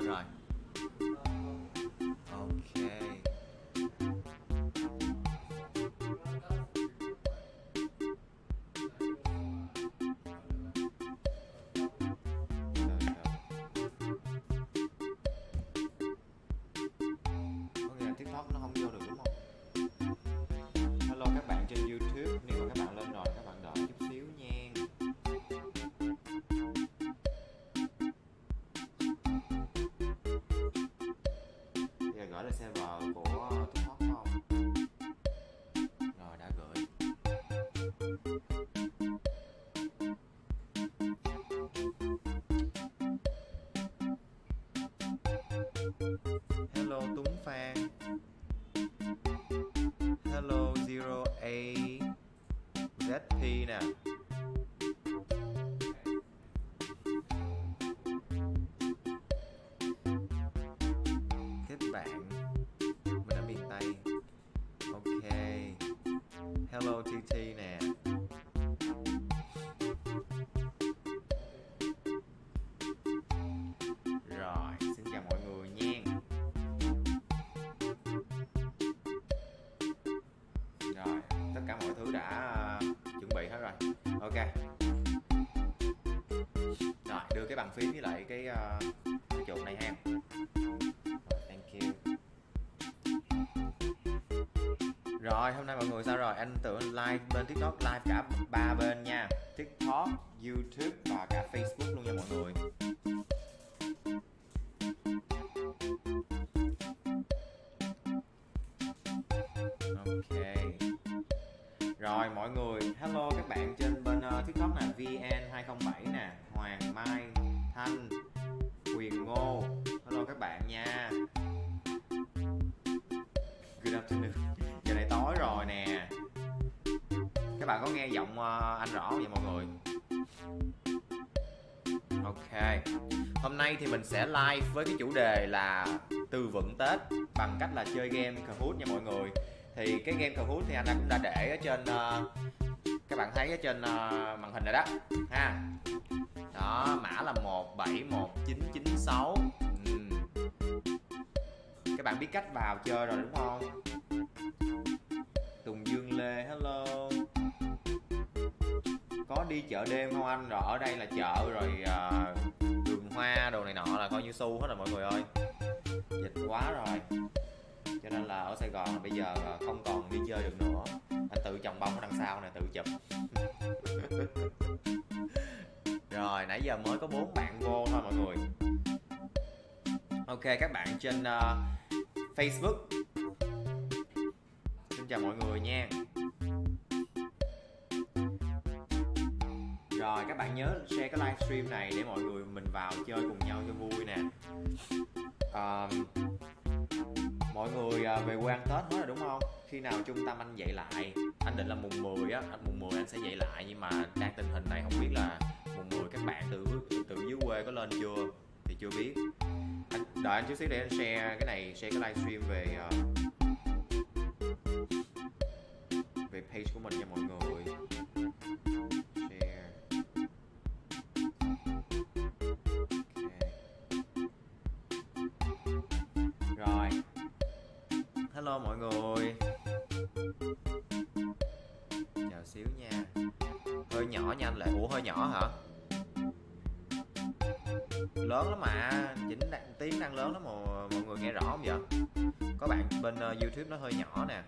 lên rồi đã à, chuẩn bị hết rồi. Ok. Rồi đưa cái bàn phím với lại cái, ờ, cái chuột này ha. Thank you. Rồi hôm nay mọi người sao rồi? Anh tưởng live bên tiktok live cả anh rõ vậy mọi người. Ok. Hôm nay thì mình sẽ live với cái chủ đề là từ vựng tết bằng cách là chơi game kahoot nha mọi người. Thì cái game kahoot thì anh đã cũng đã để ở trên uh, các bạn thấy ở trên uh, màn hình này đó. Ha. Đó mã là 171996 sáu. các bạn biết cách vào chơi rồi đúng không? Đi chợ đêm không anh? Rồi ở đây là chợ rồi à, đường hoa đồ này nọ là coi như xu hết rồi mọi người ơi. Dịch quá rồi. Cho nên là ở Sài Gòn bây giờ không còn đi chơi được nữa. Anh tự trồng bông ở đằng sau này tự chụp. Rồi nãy giờ mới có bốn bạn vô thôi mọi người. Ok các bạn trên uh, Facebook. Xin chào mọi người nha. Rồi các bạn nhớ share cái livestream này để mọi người mình vào chơi cùng nhau cho vui nè. À, mọi người à, về quê ăn tết hết rồi đúng không? Khi nào trung tâm anh dậy lại? Anh định là mùng 10 á anh mùng 10 anh sẽ dậy lại nhưng mà đang tình hình này không biết là mùng 10 các bạn từ từ dưới quê có lên chưa thì chưa biết. Anh đợi anh chút xíu để anh share cái này share cái livestream về uh, về page của mình cho mọi người. Clip nó hơi nhỏ nè.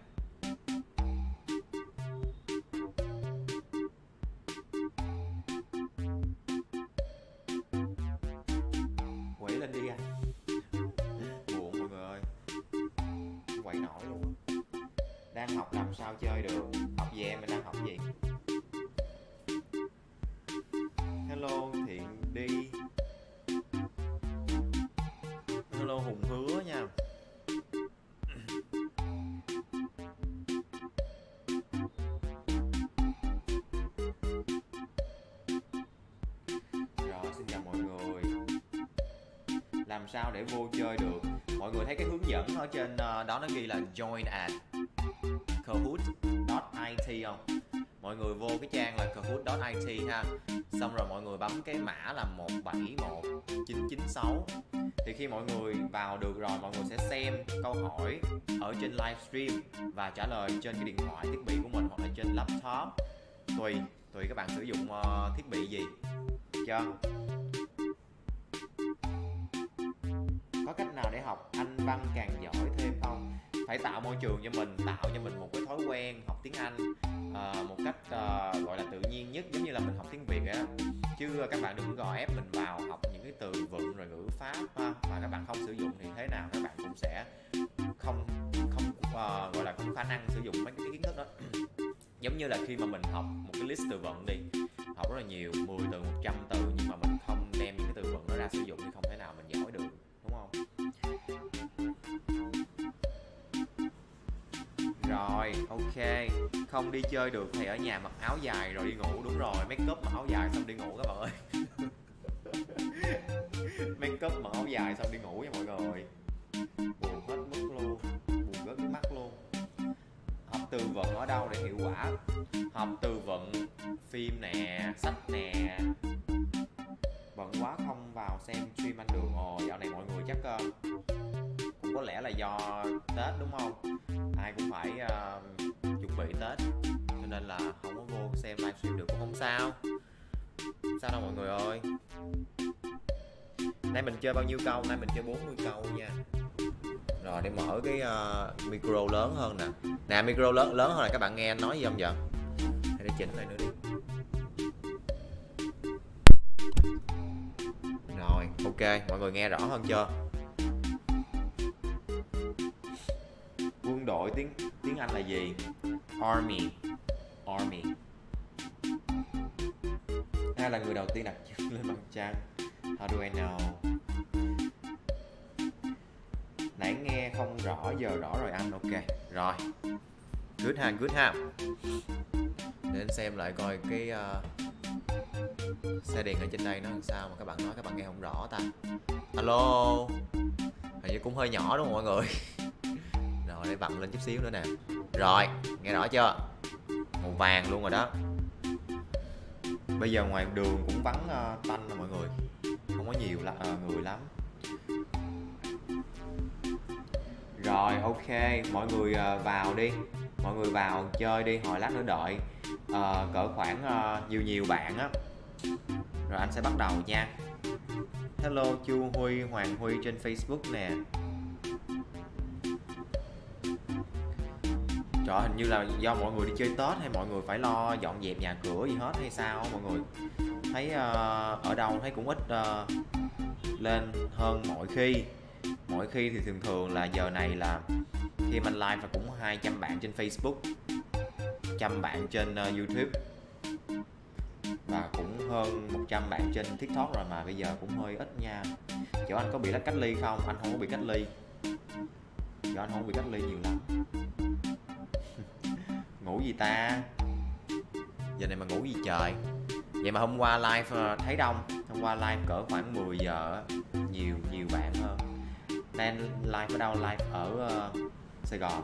Làm sao để vô chơi được? Mọi người thấy cái hướng dẫn ở trên uh, đó nó ghi là join at kahoot.it không? Mọi người vô cái trang là kahoot.it ha. Xong rồi mọi người bấm cái mã là 171996 thì khi mọi người vào được rồi mọi người sẽ xem câu hỏi ở trên livestream và trả lời trên cái điện thoại thiết bị của mình hoặc là trên laptop. Tùy tùy các bạn sử dụng uh, thiết bị gì. Chưa? Cách nào để học anh văn càng giỏi thêm không? Phải tạo môi trường cho mình tạo cho mình một cái thói quen học tiếng anh uh, một cách uh, gọi là tự nhiên nhất giống như là mình học tiếng việt á. Chứ các bạn đừng gò ép mình vào học những cái từ vựng rồi ngữ pháp ha, mà các bạn không sử dụng thì thế nào các bạn cũng sẽ không không uh, gọi là không khả năng sử dụng mấy cái kiến thức đó. Giống như là khi mà mình học một cái list từ vựng đi học rất là nhiều 10 từ 100 từ nhưng mà mình không đem những cái từ vựng đó ra sử dụng thì không thể nào mình giỏi được. Rồi ok. Không đi chơi được thì ở nhà mặc áo dài rồi đi ngủ. Đúng rồi make up mặc áo dài xong đi ngủ các bạn ơi. Make up mặc áo dài xong đi ngủ nha mọi người. Buồn hết mức luôn buồn rớt mắt luôn. Học từ vựng ở đâu để hiệu quả? Học từ vựng phim nè sách nè. Bận quá không vào xem stream anh đường ồ dạo này mọi người chắc uh, có lẽ là do tết đúng không? Ai cũng phải uh, chuẩn bị tết cho nên là không có vô xem livestream được cũng không sao. Sao đâu mọi người ơi? Nay mình chơi bao nhiêu câu? Nay mình chơi 40 câu nha. Rồi để mở cái uh, micro lớn hơn nè. Nè micro lớn lớn hơn này các bạn nghe anh nói gì không vậy? Hay để chỉnh lại nữa đi. Rồi ok. Mọi người nghe rõ hơn chưa? Quân đội tiếng tiếng anh là gì? Army. Army. Ai là người đầu tiên đặt chân lên mặt trăng? How do I know? Nãy nghe không rõ giờ rõ rồi anh ok. Rồi. Good ha good ha. Để anh xem lại coi cái uh, xe điện ở trên đây nó làm sao mà các bạn nói các bạn nghe không rõ ta. Alo? Hình như cũng hơi nhỏ đúng không mọi người để vặn lên chút xíu nữa nè. Rồi nghe rõ chưa? Màu vàng luôn rồi đó. Bây giờ ngoài đường cũng vắng uh, tanh rồi mọi người. Không có nhiều là, uh, ờ, người lắm. Rồi ok. Mọi người uh, vào đi. Mọi người vào chơi đi hồi lát nữa đợi. Uh, cỡ khoảng uh, nhiều nhiều bạn á. Rồi anh sẽ bắt đầu nha. Hello chu huy hoàng huy trên facebook nè. Trời hình như là do mọi người đi chơi Tết hay mọi người phải lo dọn dẹp nhà cửa gì hết hay sao? Mọi người Thấy uh, ở đâu thấy cũng ít uh, lên hơn mọi khi. Mỗi khi thì thường thường là giờ này là khi anh live là cũng 200 bạn trên Facebook trăm bạn trên uh, YouTube và cũng hơn 100 bạn trên TikTok rồi mà bây giờ cũng hơi ít nha. Chỗ anh có bị cách ly không? Anh không có bị cách ly. Chỗ anh không bị cách ly nhiều lắm ngủ gì ta? Giờ này mà ngủ gì trời? Vậy mà hôm qua live ờ, thấy đông. Hôm qua live cỡ khoảng 10 giờ nhiều nhiều bạn hơn. Đang live ở đâu? Live ở uh, sài gòn.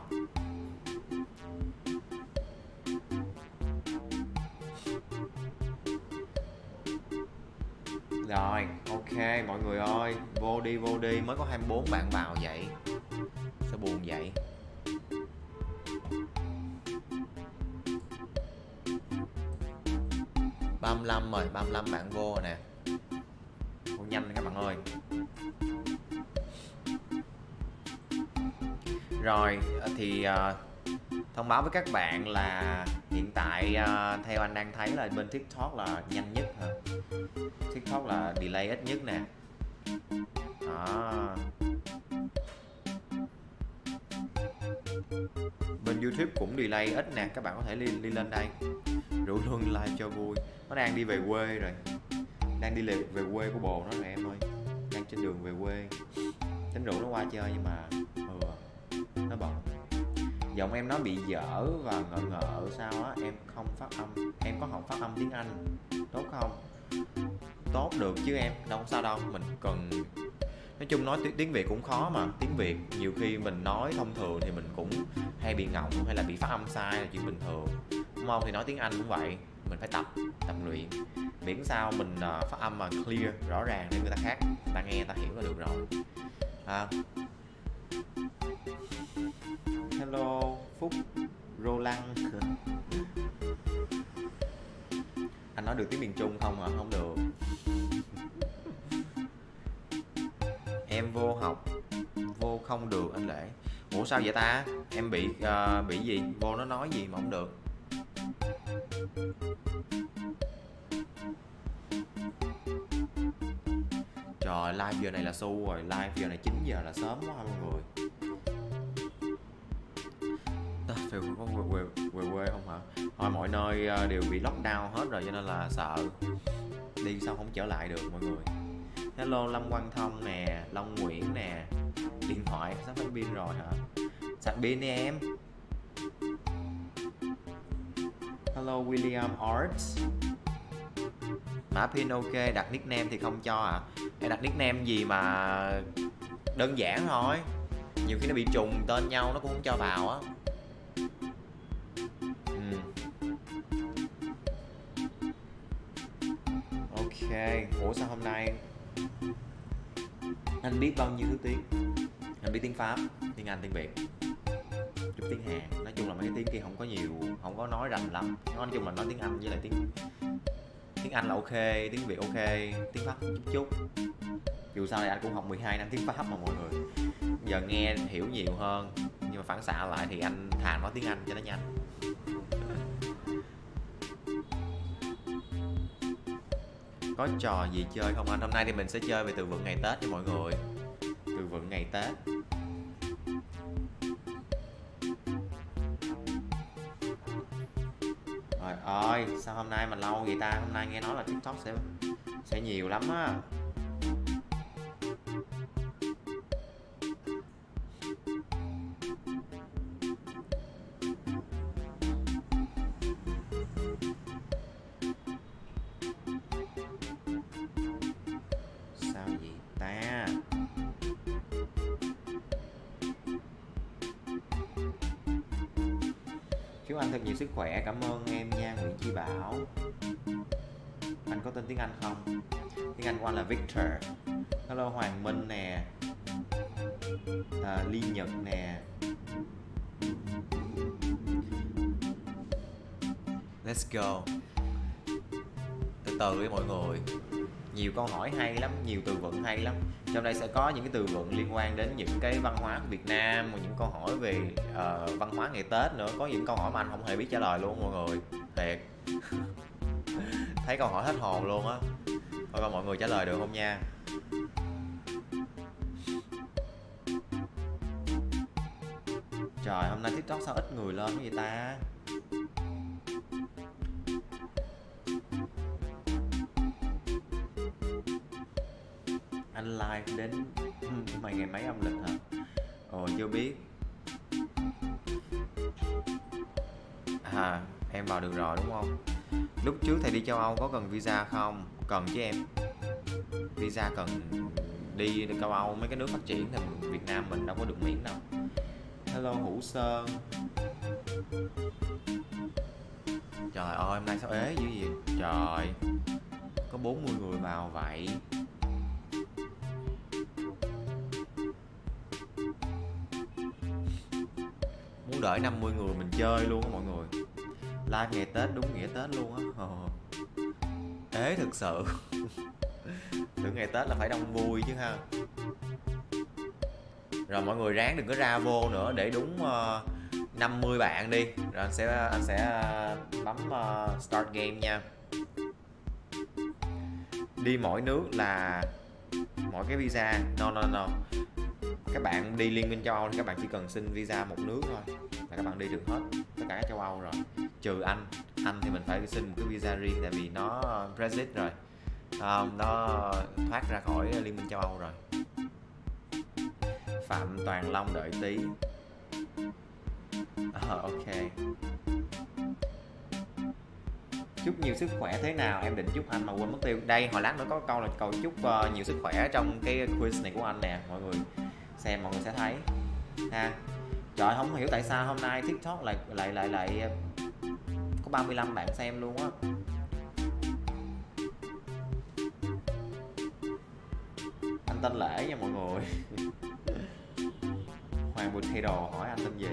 Rồi, ok mọi người ơi. Vô đi vô đi. Mới có 24 bạn vào vậy. Sao buồn vậy? 35 rồi 35 bạn vô rồi nè. Vô nhanh các bạn ơi. Rồi ờ, thì uh, thông báo với các bạn là hiện tại uh, theo anh đang thấy là bên TikTok là nhanh nhất hả? TikTok là delay ít nhất nè. Đó. Bên YouTube cũng delay ít nè các bạn có thể đi, đi lên đây rủ luôn like cho vui. Nó đang đi về quê rồi. Đang đi về về quê của bồ nó rồi em ơi. Đang trên đường về quê. Tính rủ nó qua chơi nhưng mà ừ, nó bận. Giọng em nó bị dở và ngợ ngợ sao á em không phát âm. Em có học phát âm tiếng anh tốt không? Tốt được chứ em đâu có sao đâu. Mình cần nói chung nói tiếng việt cũng khó mà. Tiếng việt nhiều khi mình nói thông thường thì mình cũng hay bị ngọng hay là bị phát âm sai là chuyện bình thường. Đúng không thì nói tiếng anh cũng vậy mình phải tập tập luyện. Miễn sao mình uh, phát âm mà clear rõ ràng để người ta khác người ta nghe người ta hiểu là được rồi. À. hello phúc roland. Anh nói được tiếng miền trung không à? Không được em vô học vô không được anh lễ. Ủa sao vậy ta? Em bị uh, bị gì? Vô nó nói gì mà không được. Trời live giờ này là su rồi. Live giờ này 9 giờ là sớm quá mọi người à, về, có về, quê, quê quê không hả? Thôi mọi nơi ờ, đều bị lockdown hết rồi cho nên là sợ. Đi sao không trở lại được mọi người hello, lâm quang thông nè, long nguyễn nè. Điện thoại, sắp hết pin rồi hả? Sạc pin đi em. Hello, William Arts. Mã pin ok, đặt nickname thì không cho à? Em đặt nickname gì mà đơn giản thôi. Nhiều khi nó bị trùng, tên nhau nó cũng không cho vào á. Ừ. ok, ủa sao hôm nay anh biết bao nhiêu thứ tiếng? Anh biết tiếng pháp, tiếng anh, tiếng việt. Chút tiếng hàn. Nói chung là mấy cái tiếng kia không có nhiều, không có nói rành lắm. Nói chung là nói tiếng anh với lại tiếng tiếng anh là ok, tiếng việt ok, tiếng pháp chút chút. Dù sao thì anh cũng học 12 năm tiếng pháp mà mọi người. Giờ nghe hiểu nhiều hơn, nhưng mà phản xạ lại thì anh thà nói tiếng anh cho nó nhanh. Có trò gì chơi không anh? Hôm nay thì mình sẽ chơi về từ vựng ngày tết nha mọi người. Từ vựng ngày tết. Trời ơi, sao hôm nay mà lâu vậy ta? Hôm nay nghe nói là tiktok sẽ sẽ nhiều lắm á. Chúc anh thật nhiều sức khỏe cảm ơn em nha nguyễn chi bảo. Anh có tên tiếng anh không? Tiếng anh của anh là victor. Hello hoàng minh nè. À, ly nhật nè. Let's go. Từ từ với mọi người nhiều câu hỏi hay lắm nhiều từ vựng hay lắm. Trong đây sẽ có những cái từ vựng liên quan đến những cái văn hóa của Việt Nam và những câu hỏi về uh, văn hóa ngày Tết nữa. Có những câu hỏi mà anh không hề biết trả lời luôn mọi người. Thiệt. Thấy câu hỏi hết hồn luôn á. Thôi coi mọi người trả lời được không nha. Trời hôm nay tiktok sao ít người lên vậy ta? Anh live đến hmm, mày ngày mấy âm lịch hả? Ồ, chưa biết. À em vào được rồi, đúng không? Lúc trước thầy đi châu âu có cần visa không? Cần chứ em. Visa cần đi châu âu, mấy cái nước phát triển thì việt nam mình đâu có được miễn đâu. Hello, hữu sơn. Trời ơi, hôm nay sao ế dữ vậy? trời, có 40 người vào vậy. Đợi 50 người mình chơi luôn á mọi người. Live ngày tết đúng nghĩa tết luôn á. Ờ. ế thực sự. Tưởng ngày tết là phải đông vui chứ ha. Rồi mọi người ráng đừng có ra vô nữa để đúng ờ, uh, 50 bạn đi. Rồi anh sẽ anh sẽ uh, bấm uh, start game nha. Đi mỗi nước là mỗi cái visa. No no no các bạn đi liên minh châu âu thì các bạn chỉ cần xin visa một nước thôi là các bạn đi được hết tất cả các châu âu rồi. Trừ anh anh thì mình phải xin một cái visa riêng tại vì nó brexit rồi. Um, nó thoát ra khỏi liên minh châu âu rồi. Phạm toàn long đợi tí. À, ok. Chúc nhiều sức khỏe thế nào? Em định chúc anh mà quên mất tiêu. Đây hồi lát nữa có câu là cầu chúc uh, nhiều sức khỏe trong cái quiz này của anh nè mọi người xem mọi người sẽ thấy. Ha. Trời không hiểu tại sao hôm nay tiktok lại lại lại lại ờ, có 35 bạn xem luôn á. Anh tên lễ nha mọi người. Hoàng bùi thay đồ hỏi anh tên gì?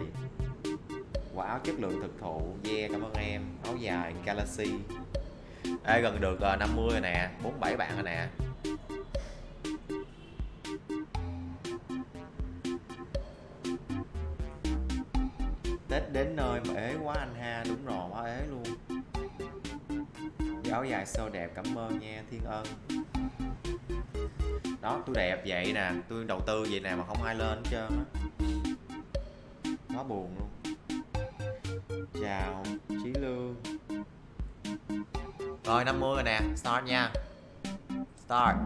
Quả áo chất lượng thực thụ. Yeah, cảm ơn em. Áo dài galaxy. Ê, gần được ờ, 50 rồi nè. 47 bạn rồi nè. Tết đến nơi mà ế quá anh ha, Đúng rồi, quá ế luôn. Áo dài sâu đẹp, cảm ơn nha, Thiên Ân. Đó, tôi đẹp vậy nè, Tôi đầu tư vậy nè mà không ai lên hết trơn á. Quá buồn luôn. Chào, Chí Lương. Rồi 50 rồi nè, Start nha. Start.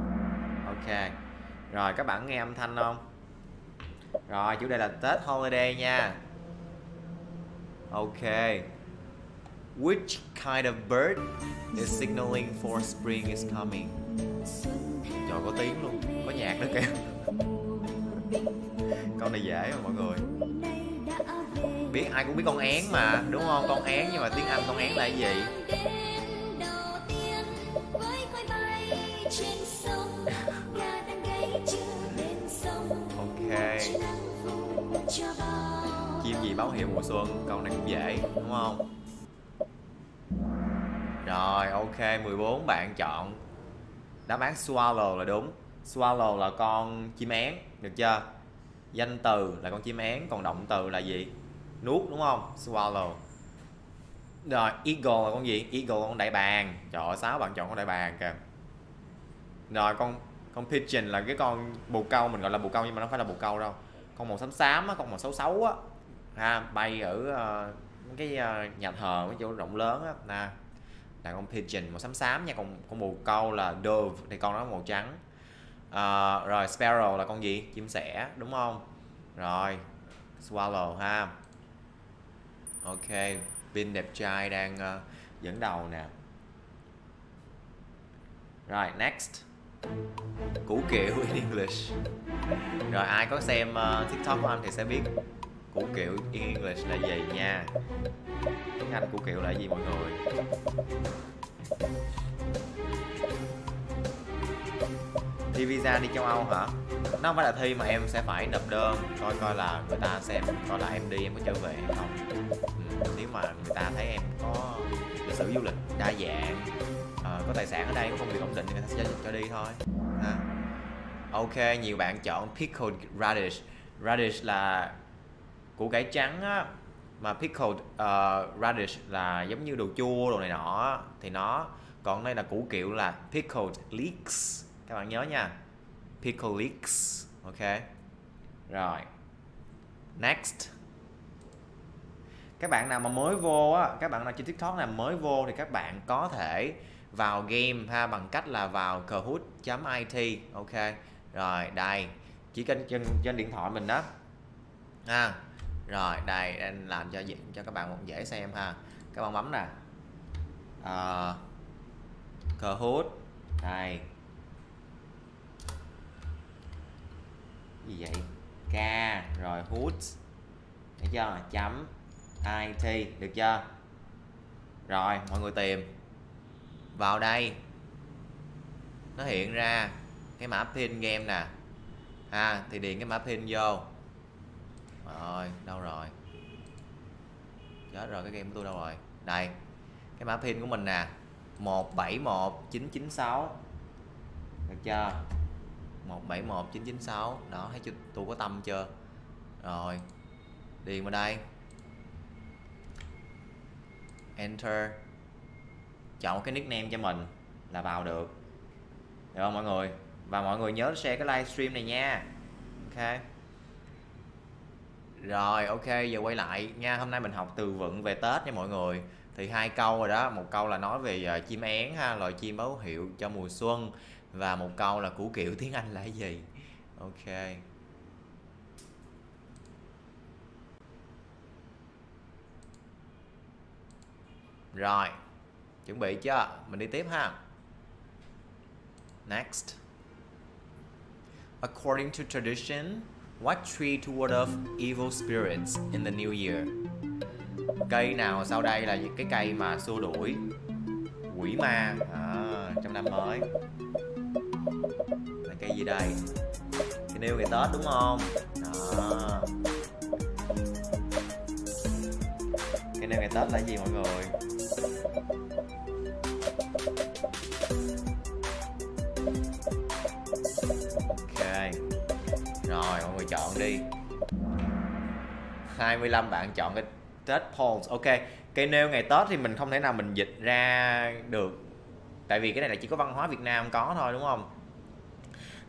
Ok. Rồi, các bạn nghe âm thanh không? Rồi, chủ đề là Tết Holiday nha. Ok Which kind of bird is signaling for spring is coming? Trời có tiếng luôn, có nhạc nữa kìa Câu này dễ mà mọi người Biết ai cũng biết con én mà, đúng không? Con én nhưng mà tiếng Anh con én là cái gì? ok gì báo hiệu mùa xuân, câu này cũng dễ, đúng không? Rồi ok 14 bạn chọn. Đáp án swallow là đúng. Swallow là con chim én Được chưa? Danh từ là con chim én Còn động từ là gì? Nuốt đúng không? Swallow. Rồi eagle là con gì? Eagle là con đại bàng. Trời ơi 6 bạn chọn con đại bàng kìa. Rồi con con pigeon là cái con bồ câu Mình gọi là bồ câu nhưng mà nó không phải là bồ câu đâu. Con màu xám xám á Con màu xấu xấu á ha, Bay ở uh, cái uh, nhà thờ Cái chỗ rộng lớn á. Nè là con pigeon màu xám xám nha còn con bồ câu là dove thì con nó màu trắng. Uh, rồi sparrow là con gì? Chim sẻ đúng không? Rồi swallow ha. Ok pin đẹp trai đang uh, dẫn đầu nè. Rồi next. Củ kiệu in English. Rồi ai có xem uh, TikTok của anh thì sẽ biết củ kiệu English là gì nha? Tiếng Anh củ kiệu là gì mọi người? Thi visa đi châu Âu hả? Nó không phải là thi mà em sẽ phải nộp đơn coi coi là người ta xem coi là em đi em có trở về hay không. Ừ, nếu mà người ta thấy em có lịch sử du lịch đa dạng à, có tài sản ở đây có công việc ổn định thì người ta sẽ cho, cho đi thôi ha. Ok nhiều bạn chọn pickled radish. Radish là củ cải trắng á mà pickled uh, radish là giống như đồ chua đồ này nọ thì nó còn đây là củ kiệu là pickled leeks. Các bạn nhớ nha pickled leeks ok. Rồi next. Các bạn nào mà mới vô á các bạn nào trên tiktok nào mới vô thì các bạn có thể vào game ha bằng cách là vào kahoot.it ok. Rồi đây chỉ kênh trên trên điện thoại mình đó. Ha rồi đây anh làm cho cho các bạn một dễ xem ha. Các bạn bấm nè. Ờ, uh, cờ hút. Đây. Gì vậy? K rồi hút. Được chưa? Chấm. It được chưa? Rồi mọi người tìm. Vào đây. Nó hiện ra cái mã pin game nè. Ha thì điền cái mã pin vô rồi, đâu rồi? Chết rồi, cái game của tôi đâu rồi? Đây, cái mã pin của mình nè. 171996 được chưa? 171996 đó, thấy chưa? Tôi có tâm chưa? Rồi, điền vào đây. Enter. Chọn cái nickname cho mình là vào được. Được không mọi người? Và mọi người nhớ share cái livestream này nha. Ok rồi ok giờ quay lại. Nha hôm nay mình học từ vựng về tết nha mọi người. Thì hai câu rồi đó. Một câu là nói về uh, chim én ha loài chim báo hiệu cho mùa xuân. Và một câu là củ kiệu tiếng anh là cái gì? Ok. Rồi chuẩn bị chưa? Mình đi tiếp ha. Next. According to tradition What tree to ward off evil spirits in the new year? cây nào sau đây là những cái cây mà xua đuổi quỷ ma? À, trong năm mới. Là cây gì đây? Cây nêu ngày tết đúng không? Đó. Cây nêu ngày tết là gì mọi người? Chọn đi. 25 bạn chọn cái Tết Pulse ok cây nêu ngày Tết thì mình không thể nào mình dịch ra được. Tại vì cái này là chỉ có văn hóa Việt Nam có thôi đúng không?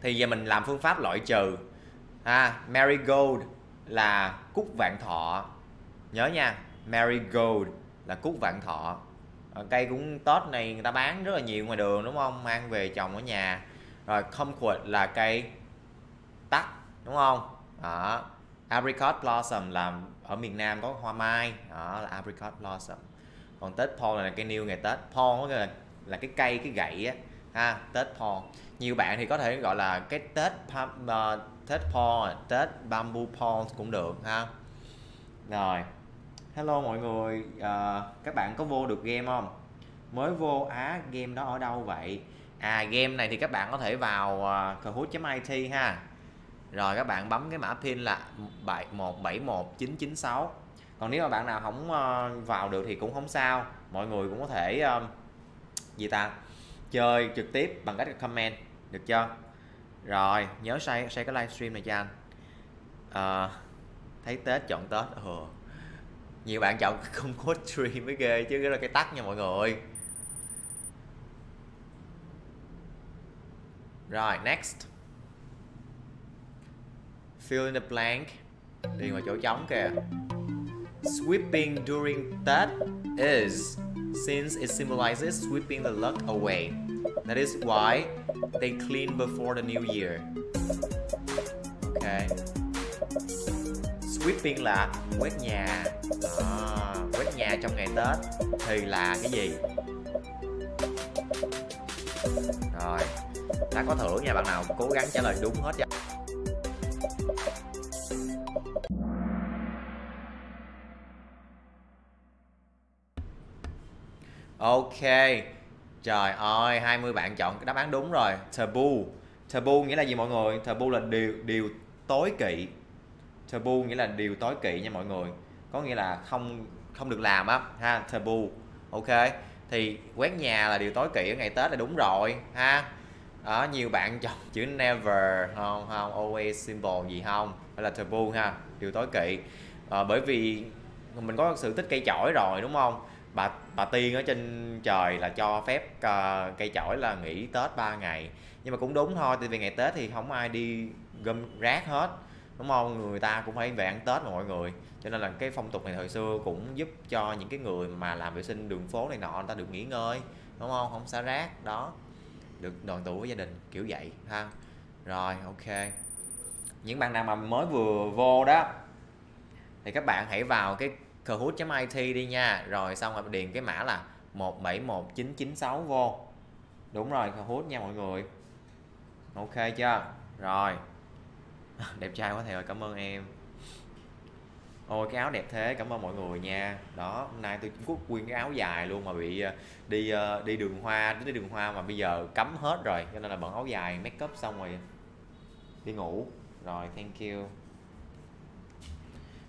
Thì giờ mình làm phương pháp loại trừ. À, marigold là cúc vạn thọ. Nhớ nha marigold là cúc vạn thọ. Ờ, cây cũng Tết này người ta bán rất là nhiều ngoài đường đúng không? Mang về trồng ở nhà. Rồi kumquat là cây tắc đúng không? Đó. Apricot blossom là ở miền Nam có hoa mai. Đó là apricot blossom. Còn Tết Paul là cây niêu ngày Tết. Paul có nghĩa là là cái cây cái gậy á. Ha Tết Paul nhiều bạn thì có thể gọi là cái Tết uh, Tết Paul Tết bamboo Paul cũng được ha. Rồi. Hello mọi người. À, các bạn có vô được game không? Mới vô á game đó ở đâu vậy? À game này thì các bạn có thể vào ờ, uh, kahoot.it ha rồi các bạn bấm cái mã pin là 171996 còn nếu mà bạn nào không ờ, vào được thì cũng không sao. Mọi người cũng có thể ờ, gì ta chơi trực tiếp bằng cách comment được chưa? Rồi nhớ share share cái livestream này cho anh. À, thấy tết chọn tết ừ. nhiều bạn chọn không có stream mới ghê chứ cái là cái tắt nha mọi người. Rồi next fill in the blank điền vào chỗ trống kìa sweeping during Tết is since it symbolizes sweeping the luck away. That is why they clean before the new year. Okay. Sweeping là quét nhà. À, quét nhà trong ngày Tết thì là cái gì? Rồi, đã có thưởng nha bạn nào cố gắng trả lời đúng hết cho. Ok. Trời ơi 20 bạn chọn cái đáp án đúng rồi. Taboo. Taboo nghĩa là gì mọi người? Taboo là điều điều tối kỵ. Taboo nghĩa là điều tối kỵ nha mọi người. Có nghĩa là không không được làm á ha Taboo. Ok. Thì quét nhà là điều tối kỵ ở ngày Tết là đúng rồi ha. Đó, nhiều bạn chọn chữ never không không always symbol gì không? Hay là taboo ha điều tối kỵ. À, bởi vì mình có sự tích cây chổi rồi đúng không? Bà bà tiên ở trên trời là cho phép uh, cây chổi là nghỉ tết 3 ngày. Nhưng mà cũng đúng thôi tại vì ngày tết thì không ai đi gom rác hết. Đúng không? Người ta cũng phải về ăn tết mà mọi người. Cho nên là cái phong tục này thời xưa cũng giúp cho những cái người mà làm vệ sinh đường phố này nọ người ta được nghỉ ngơi đúng không? Không xả rác đó. Được đoàn tụ với gia đình kiểu vậy ha. Rồi ok. Những bạn nào mà mới vừa vô đó thì các bạn hãy vào cái kahoot.it đi nha. Rồi, xong rồi điền cái mã là 171996 vô. Đúng rồi Kahoot nha mọi người. Ok chưa? Rồi. Đẹp trai quá thầy ơi, cảm ơn em. Ôi, cái áo đẹp thế, cảm ơn mọi người nha. Đó, hôm nay tôi cũng quyên cái áo dài luôn mà bị ờ, đi ờ, đi đường hoa, đi đường hoa mà bây giờ cấm hết rồi. Cho nên là bận áo dài, make up xong rồi đi ngủ. Rồi, thank you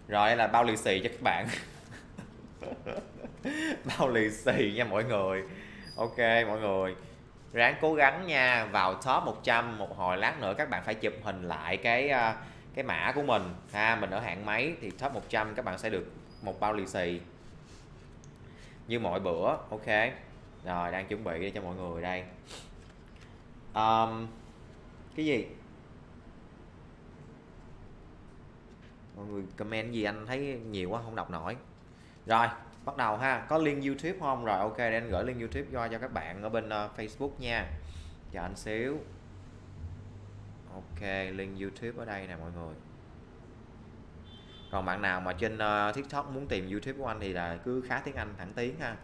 rồi đây là bao lì xì cho các bạn. Bao lì xì nha mọi người. Ok mọi người. Ráng cố gắng nha vào top 100 một hồi lát nữa các bạn phải chụp hình lại cái ờ, cái mã của mình. Ha mình ở hạng mấy thì top 100 các bạn sẽ được một bao lì xì. Như mọi bữa ok. Rồi đang chuẩn bị cho mọi người đây. Um, cái gì? Mọi người comment gì anh thấy nhiều quá không đọc nổi. Rồi bắt đầu ha. Có link youtube không? Rồi ok để anh gửi link youtube cho cho các bạn ở bên uh, facebook nha. Chờ anh xíu. Ok link youtube ở đây nè mọi người. Còn bạn nào mà trên uh, tiktok muốn tìm youtube của anh thì là cứ khá tiếng anh thẳng tiếng ha.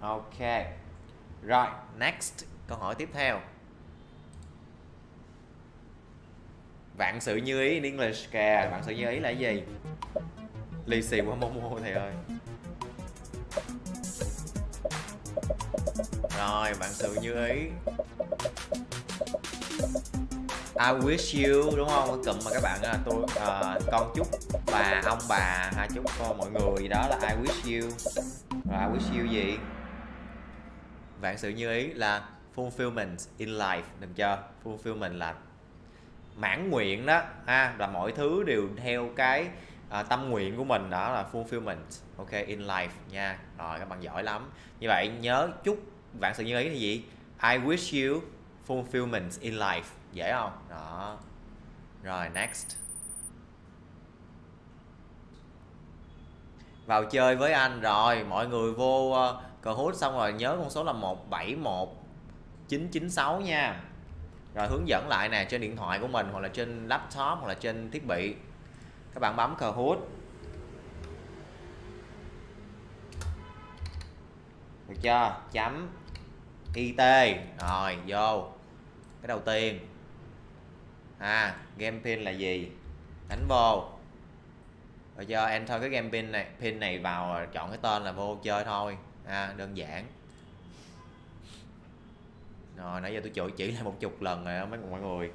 Ok. Rồi next câu hỏi tiếp theo. Vạn sự như ý in English kìa. Vạn sự như ý là cái gì? Lì xì qua Momo thầy ơi. Rồi vạn sự như ý. I wish you đúng không? Cụm mà các bạn là tôi uh, con chúc bà ông bà hai chúc con mọi người. Đó là I wish you. Rồi I wish you gì? Vạn sự như ý là fulfillment in life được chưa? Fulfillment là mãn nguyện đó ha là mọi thứ đều theo cái à, tâm nguyện của mình đó là fulfillment ok in life nha. Rồi các bạn giỏi lắm. Như vậy nhớ chúc bạn sự như ý là gì? I wish you fulfillment in life. Dễ không? Đó. Rồi next. Vào chơi với anh. Rồi mọi người vô ờ, uh, cờ hút xong rồi nhớ con số là 171996 nha rồi hướng dẫn lại nè trên điện thoại của mình hoặc là trên laptop hoặc là trên thiết bị. Các bạn bấm cờ hút. Được chưa? Chấm it rồi vô. Cái đầu tiên. À game pin là gì? Đánh vô. Rồi cho enter cái game pin này pin này vào chọn cái tên là vô chơi thôi. À, đơn giản rồi nãy giờ tôi chửi chỉ lại một chục lần rồi mấy mọi người.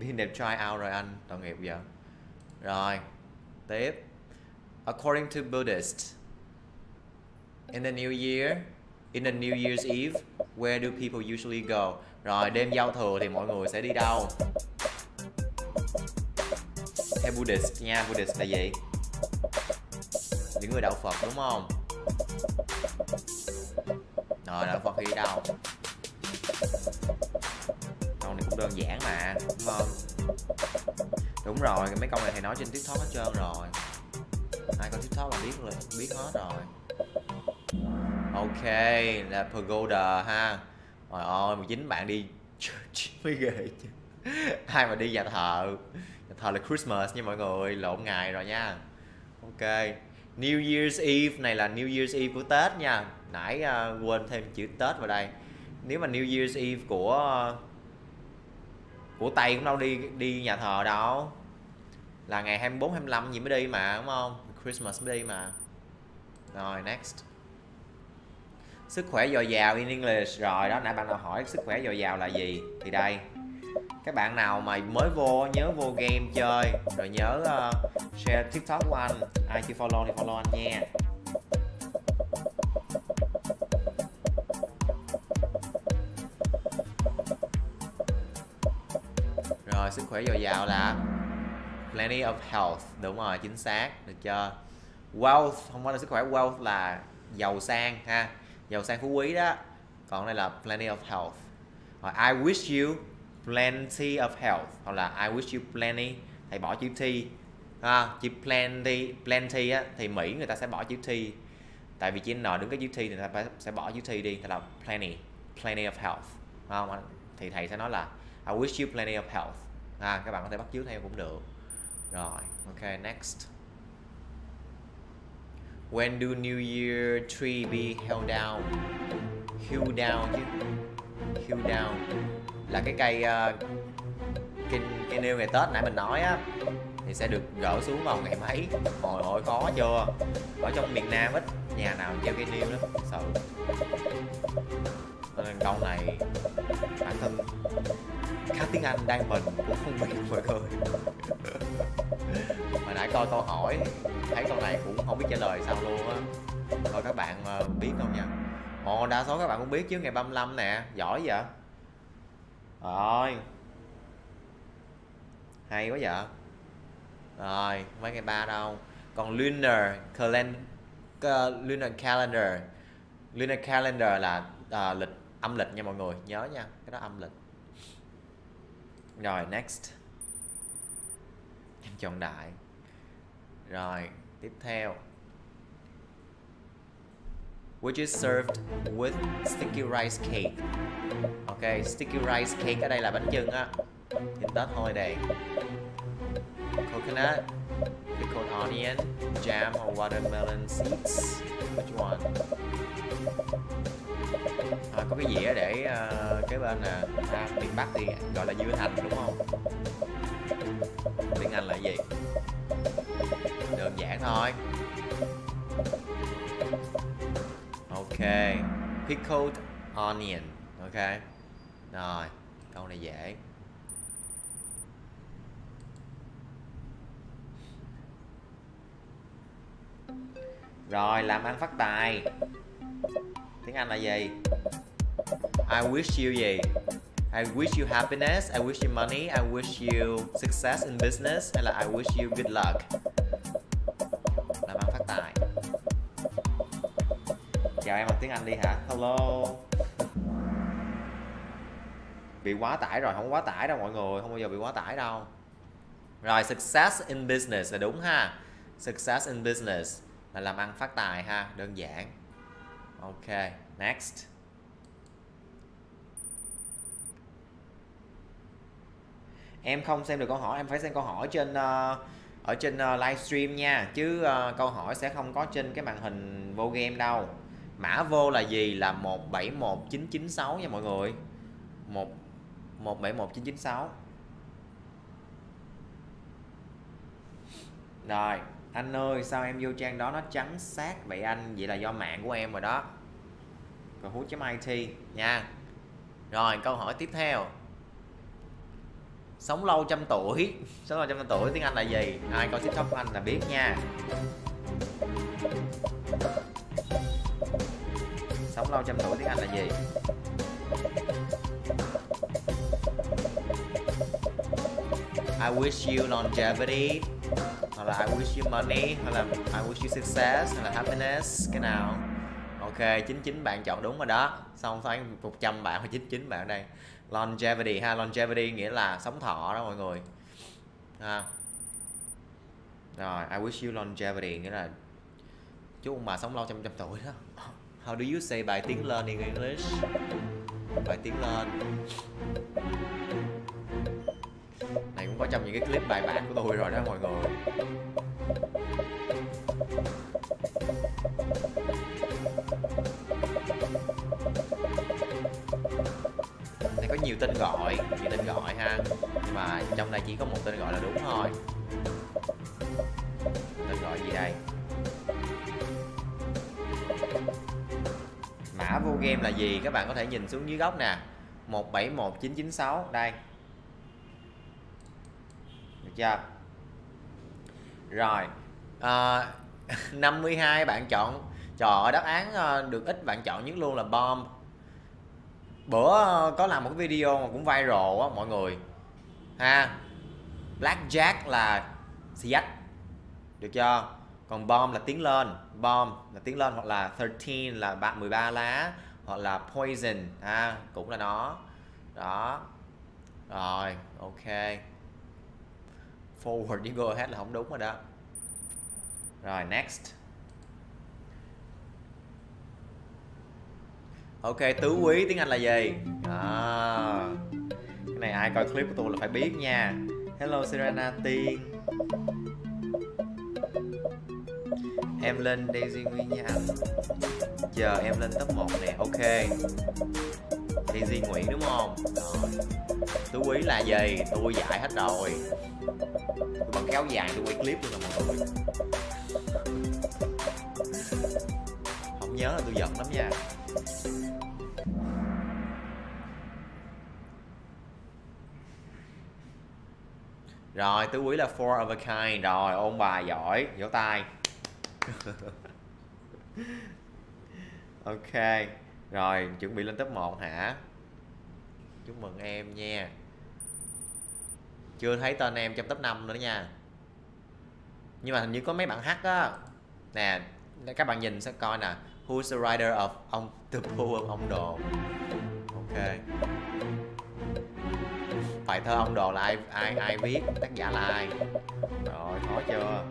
Pin đẹp try out rồi anh, tội nghiệp giờ rồi, tiếp. According to Buddhist, in the new year, in the New Year's Eve, where do people usually go? Rồi, đêm giao thừa thì mọi người sẽ đi đâu? Theo Buddhist nha, Buddhist là gì? Những người đạo Phật, đúng không? Rồi đạo Phật đi đâu? Câu này cũng đơn giản mà đúng không? Đúng rồi mấy câu này thầy nói trên tiktok hết trơn rồi. Ai có tiktok là biết rồi biết hết rồi. Ok là pagoda ha. Rồi ôi 19 bạn đi church mới ghê chứ. Ai mà đi nhà thờ? Nhà thờ là Christmas nha mọi người lộn ngày rồi nha. Ok New Year's Eve này là New Year's Eve của Tết nha nãy uh, quên thêm chữ Tết vào đây. Nếu mà New Year's Eve của à, của Tây cũng đâu đi đi nhà thờ đâu. Là ngày 24 25 gì mới đi mà đúng không? Christmas mới đi mà. Rồi next. Sức khỏe dồi dào in English. Rồi đó nãy bạn nào hỏi sức khỏe dồi dào là gì? Thì đây. Các bạn nào mà mới vô nhớ vô game chơi rồi nhớ uh, share tiktok của anh. Ai chưa follow thì follow anh nha. Rồi sức khỏe dồi dào là plenty of health. Đúng rồi chính xác được chưa? Wealth không phải là sức khỏe wealth là giàu sang ha. Giàu sang phú quý đó. Còn đây là plenty of health. Rồi I wish you plenty of health. Hoặc là I wish you plenty thầy bỏ chữ T. Ha, chữ plenty plenty á, thì Mỹ người ta sẽ bỏ chữ T. Tại vì chữ N đứng cái chữ T thì người ta sẽ bỏ chữ T đi thì là plenty plenty of health. Không? thì thầy sẽ nói là I wish you plenty of health à, các bạn có thể bắt chước theo cũng được. Rồi ok next. When do New Year tree be held down? Held down chứ. Held down. Là cái cây uh, cây, cây nêu ngày Tết nãy mình nói á Thì sẽ được gỡ xuống vào ngày mấy. Hồi hồi khó chưa? Ở trong miền Nam ít nhà nào treo cây nêu lắm Sợ. Nên câu này Bản thân khá tiếng Anh đang mình cũng không biết mọi người. Mà nãy coi câu hỏi thấy câu này cũng không biết trả lời sao luôn á. Coi các bạn ờ, biết không nha? Ồ đa số các bạn cũng biết chứ ngày 35 nè. Giỏi vậy? Rồi. Hay quá vậy? Rồi mấy ngày ba đâu. Còn lunar calendar lunar calendar. Lunar calendar là uh, lịch âm lịch nha mọi người, nhớ nha, cái đó âm lịch. Rồi, next. Em chọn đại. Rồi, tiếp theo. Which is served with sticky rice cake. Ok, sticky rice cake ở đây là bánh chưng á. In tết thôi đây. Coconut, pickled onion, jam or watermelon seeds. Which one? À, có cái dĩa để uh, cái bên là à, à miền bắc thì gọi là dưa hành đúng không? Tiếng anh là gì? Đơn giản thôi. Ok. Pickled onion. Ok. Rồi câu này dễ. Rồi làm ăn phát tài tiếng anh là gì? I wish you gì? I wish you happiness, I wish you money, I wish you success in business, hay là I wish you good luck? Làm ăn phát tài. Chào em bằng tiếng Anh đi hả? Hello. Bị quá tải rồi, không quá tải đâu mọi người, không bao giờ bị quá tải đâu. Rồi, success in business là đúng ha. Success in business là làm ăn phát tài ha, đơn giản ok next. Em không xem được câu hỏi em phải xem câu hỏi trên uh, ở trên ờ, uh, livestream nha. Chứ uh, câu hỏi sẽ không có trên cái màn hình vô game đâu. Mã vô là gì? Là 171996 nha mọi người. 1 171996 rồi anh ơi, sao em vô trang đó nó trắng xác vậy anh? Vậy là do mạng của em rồi đó. Rồi hú chấm it nha. Rồi, câu hỏi tiếp theo. Sống lâu trăm tuổi. Sống lâu trăm tuổi, tiếng anh là gì? Ai coi tiktok của anh là biết nha. Sống lâu trăm tuổi, tiếng anh là gì? I wish you longevity hoặc là I wish you money, hoặc là I wish you success, hoặc là happiness, cái nào. Ok 99 bạn chọn đúng rồi đó. Xong phải 100 bạn hoặc 99 bạn ở đây. Longevity ha, longevity nghĩa là sống thọ đó mọi người. Ha. Rồi, I wish you longevity nghĩa là chúc ông bà sống lâu trăm trăm tuổi đó. How do you say bài tiếng lên in English? Bài tiếng lên này, cũng có trong những cái clip bài bản của tôi rồi đó, mọi người. Này, có nhiều tên gọi, nhiều tên gọi ha. Mà trong đây chỉ có một tên gọi là đúng thôi. Tên gọi gì đây? Mã vô game là gì? Các bạn có thể nhìn xuống dưới góc nè. 171996 đây chưa? Rồi ờ, à, 52 bạn chọn chọn đáp án ờ, được ít bạn chọn nhất luôn là bom. Bữa ờ, có làm một cái video mà cũng viral á mọi người. Ha blackjack là CX được chưa? Còn bom là tiến lên bom là tiến lên hoặc là 13 là 13 lá hoặc là poison ha cũng là nó. Đó. Rồi ok forward với go ahead là không đúng rồi đó. Rồi next. Ok tứ quý tiếng anh là gì? À, cái này ai coi clip của tôi là phải biết nha. Hello serena tiên. Em lên Daisy nguyên nha anh. Chờ em lên top 1 nè ok. Di Nguyễn, đúng không? Rồi tứ quý là gì? Tôi dạy hết rồi. Tôi bằng kéo dài tôi quay clip luôn nè, mọi người. Không nhớ là tôi giận lắm nha. Rồi, tứ quý là four of a kind. Rồi, ôn bài giỏi. Vỗ tay. Ok rồi, chuẩn bị lên top 1 hả? Chúc mừng em nha. Chưa thấy tên em trong top 5 nữa nha. Nhưng mà hình như có mấy bạn hát á. Nè, các bạn nhìn sẽ coi nè. Who's the writer of ông, the Pool of ông đồ? Ok. Bài thơ ông đồ là ai ai ai viết? Tác giả là ai? Rồi khó chưa?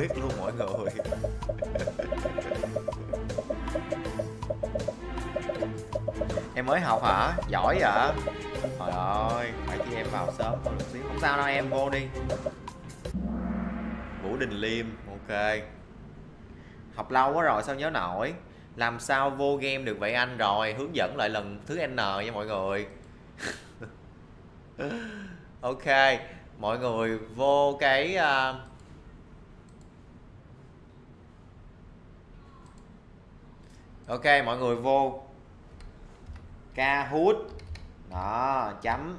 Biết luôn mọi người. Em mới học hả? Giỏi vậy? Trời ơi phải chi em vào sớm hơn một xíu. Không sao đâu em vô đi. Vũ đình liêm ok. Học lâu quá rồi sao nhớ nổi? Làm sao vô game được vậy anh? Rồi hướng dẫn lại lần thứ n nha mọi người. Ok mọi người vô cái uh, ok, mọi người vô. Kahoot hút. Đó, chấm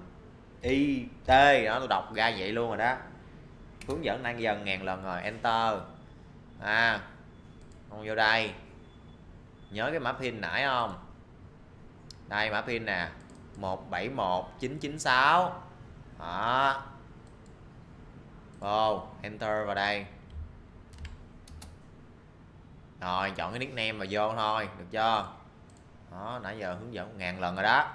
it đó, tôi đọc ra vậy luôn rồi đó. Hướng dẫn đang dần ngàn lần rồi, enter. À không vô đây. Nhớ cái mã pin nãy không? Đây, mã pin nè. 171996 đó. Vô, enter vào đây rồi, chọn cái nickname mà vô thôi, được chưa? Đó, nãy giờ hướng dẫn ngàn lần rồi đó.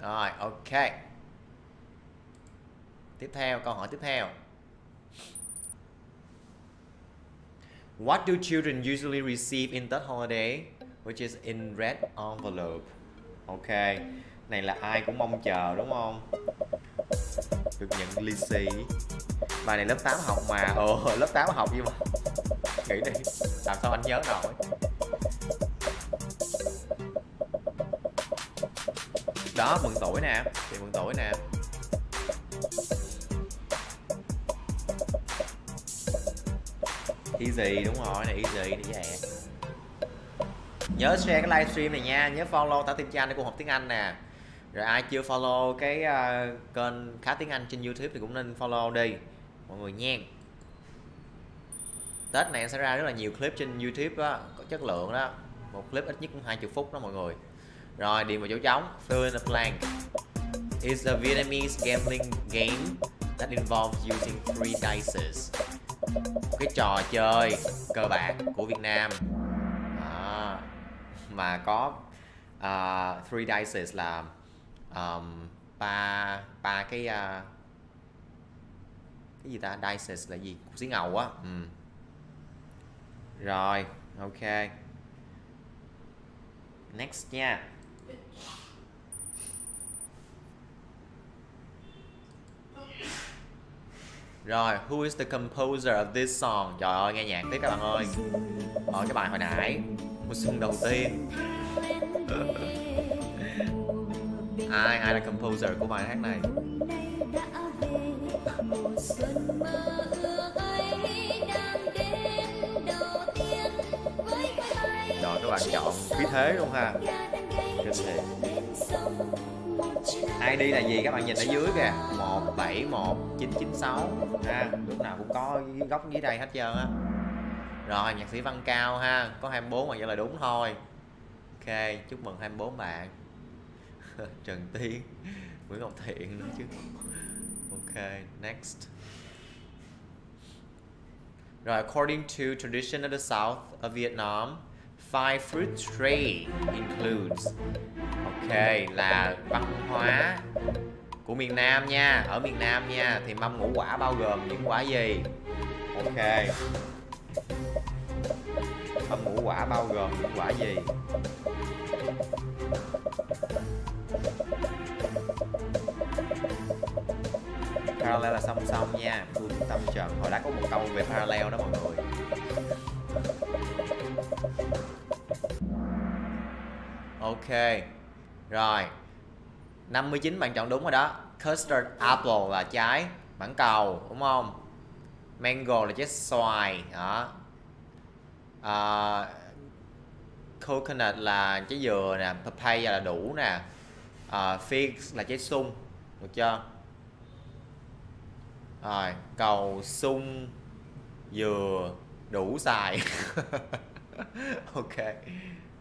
Rồi, ok. Tiếp theo, câu hỏi tiếp theo. What do children usually receive in that holiday, which is in red envelope? Ok, này là ai cũng mong chờ, đúng không? Được nhận ly xì bài này lớp 8 học mà. Ồ lớp 8 học nhưng mà? Nghĩ đi làm sao anh nhớ nổi? Đó mừng tuổi nè thì mừng tuổi nè. Easy đúng rồi này easy này dễ. Nhớ share cái livestream này nha nhớ follow tao tim chan để cùng học tiếng anh nè. Rồi ai chưa follow cái uh, kênh khá tiếng anh trên youtube thì cũng nên follow đi mọi người nha tết này sẽ ra rất là nhiều clip trên youtube đó có chất lượng đó. Một clip ít nhất cũng 20 phút đó mọi người. Rồi điền vào chỗ trống fill in the blank. Is a Vietnamese gambling game that involves using three dices cái trò chơi cơ bạc của Việt Nam. À, mà có uh, three dices là um, ba ba cái uh, cái gì ta? Dices là gì? Cục xí ngầu á. Ừ. rồi ok. Next nha. Rồi, who is the composer of this song? Trời ơi, nghe nhạc tiếp các bạn ơi. Ở cái bài hồi nãy. Mùa xuân đầu tiên. Ai, ai là composer của bài hát này? Rồi các bạn chọn khí thế luôn ha. Kinh thiệt. ID là gì? Các bạn nhìn ở dưới kìa. 171996 ha lúc nào cũng có góc dưới đây hết trơn á. Rồi nhạc sĩ Văn Cao ha. Có 24 mà vậy là đúng thôi. Ok chúc mừng 24 bạn. Trần Tiên Nguyễn Ngọc Thiện nữa chứ. Ok next rồi according to tradition of the south of Vietnam, five fruit tree includes ok là văn hóa của miền Nam nha, ở miền Nam nha, thì mâm ngũ quả bao gồm những quả gì? Ok mâm ngũ quả bao gồm những quả gì? Parallel là song song nha. Phương tâm trần hồi đã có một câu về parallel đó mọi người. Ok. Rồi. 59 bạn chọn đúng rồi đó. Custard apple là trái Mãng cầu đúng không? Mango là trái xoài đó. Uh, Coconut là trái dừa nè. Papaya là đủ nè. Uh, Figs là trái sung. Được chưa? Rồi Cầu sung Dừa Đủ xài. Ok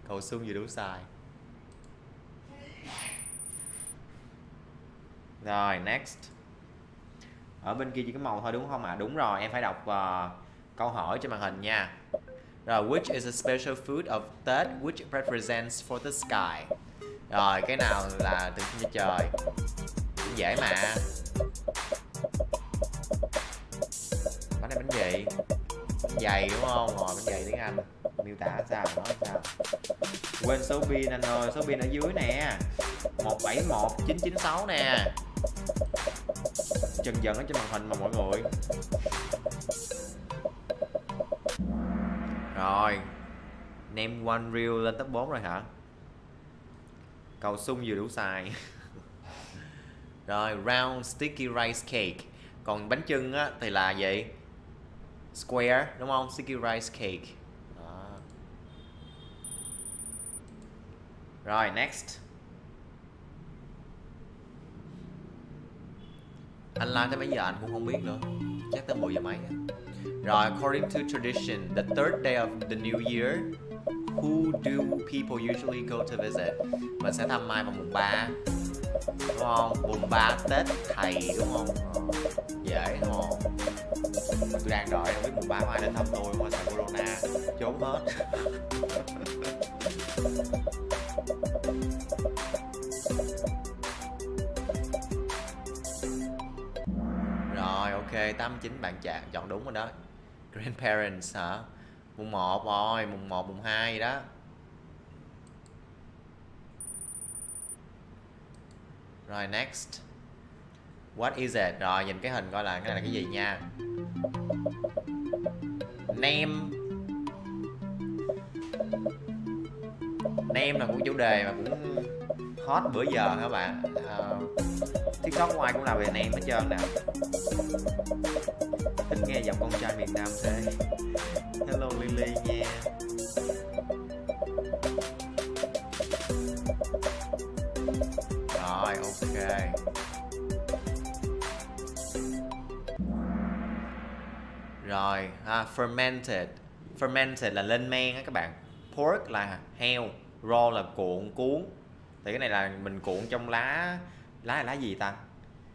Cầu sung dừa đủ xài. Rồi next. Ở bên kia chỉ có màu thôi đúng không ạ? À? đúng rồi em phải đọc uh, câu hỏi trên màn hình nha. Rồi which is a special food of Tết which represents for the sky? Rồi cái nào là tượng trưng cho trời? Cũng dễ mà. vậy dày, đúng không? Ngồi bên dày tiếng anh. Miêu tả sao nó sao? Quên số pin anh ơi, số pin ở dưới nè. 171 996 nè. Dần dần ở trên màn hình mà mọi người. Rồi. Nem one reel lên top 4 rồi hả? Cầu sung vừa đủ xài. Rồi, round sticky rice cake. Còn bánh trưng á, thì là vậy square, đúng không? Sticky rice cake. Đó. rồi, next. Anh like tới mấy giờ anh cũng không biết nữa. Chắc tới 10 giờ mấy á. rồi, according to tradition, the third day of the new year, who do people usually go to visit? Mình sẽ thăm mai vào mùng 3 ngon bùng ba tết thầy đúng không? Ờ, dễ ngon tôi đang đợi không biết mùng ba có ai đến thăm tôi mà sao corona trốn hết. Rồi ok 89 bạn chọn chọn đúng rồi đó. Grandparents hả? Mùng 1 rồi mùng 1 mùng 2 đó. Rồi next. What is it? Rồi nhìn cái hình coi là cái này là cái gì nha. Name. Name là cũng chủ đề mà cũng hot bữa giờ các bạn? Uh, tiktok của ai cũng làm về name hết trơn nè. Thích nghe giọng con trai Việt nam thế. Hello lily nha. Ok. Rồi ha, fermented. Fermented là lên men á các bạn. Pork là heo raw là cuộn cuốn. Thì cái này là mình cuộn trong lá lá là lá gì ta?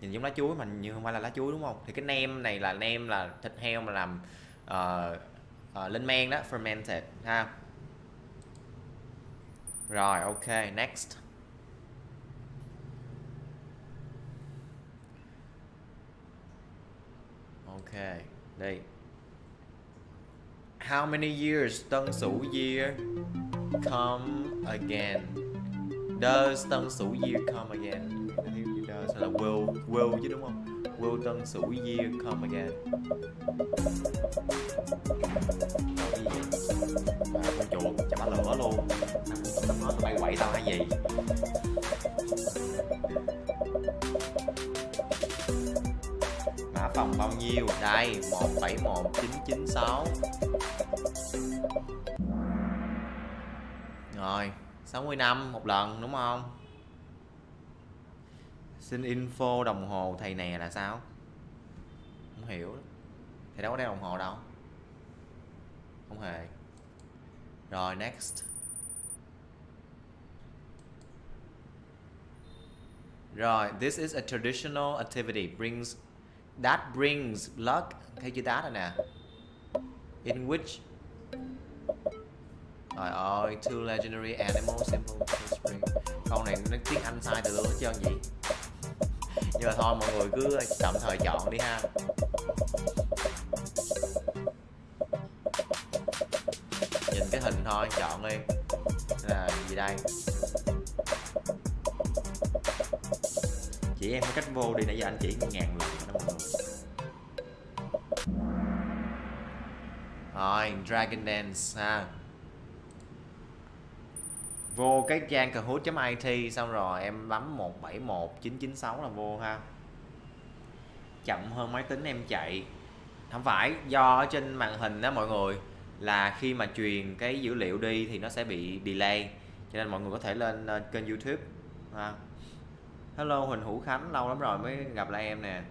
Nhìn giống lá chuối mà như không phải là lá chuối đúng không? Thì cái nem này là nem là thịt heo mà làm uh, uh, lên men đó fermented ha. Rồi ok next. Ok đây. How many years tân sửu year come again? Does tân sửu year come again? Thiếu gì does. Hay là will will chứ đúng không? Will tân sửu year come again? Cái gì à, con chuột chả lửa luôn. Nó nói bay quẩy tao hay gì? Bao nhiêu? Đây 171996 rồi 60 năm một lần, đúng không? Xin info đồng hồ thầy nè là sao? Không hiểu. Thầy đâu có đeo đồng hồ đâu. Không hề. Rồi, next. Rồi, this is a traditional activity, brings that brings luck. Thấy chữ that rồi nè. In which? Trời ơi, two legendary animals simple to spring. Câu này nó tiếng Anh sai từ luôn hết trơn vậy Nhưng mà thôi mọi người cứ tạm thời chọn đi ha. Nhìn cái hình thôi, chọn đi. Là gì đây? Chị em có cách vô đi, nãy giờ anh chỉ ngàn lần Rồi, Dragon Dance ha. Vô cái trang kahoot.it xong rồi em bấm 171996 là vô ha. Chậm hơn máy tính em chạy. Không phải do ở trên màn hình đó mọi người là khi mà truyền cái dữ liệu đi thì nó sẽ bị delay cho nên mọi người có thể lên ờ, kênh youtube ha. hello huỳnh hữu khánh lâu lắm rồi mới gặp lại em nè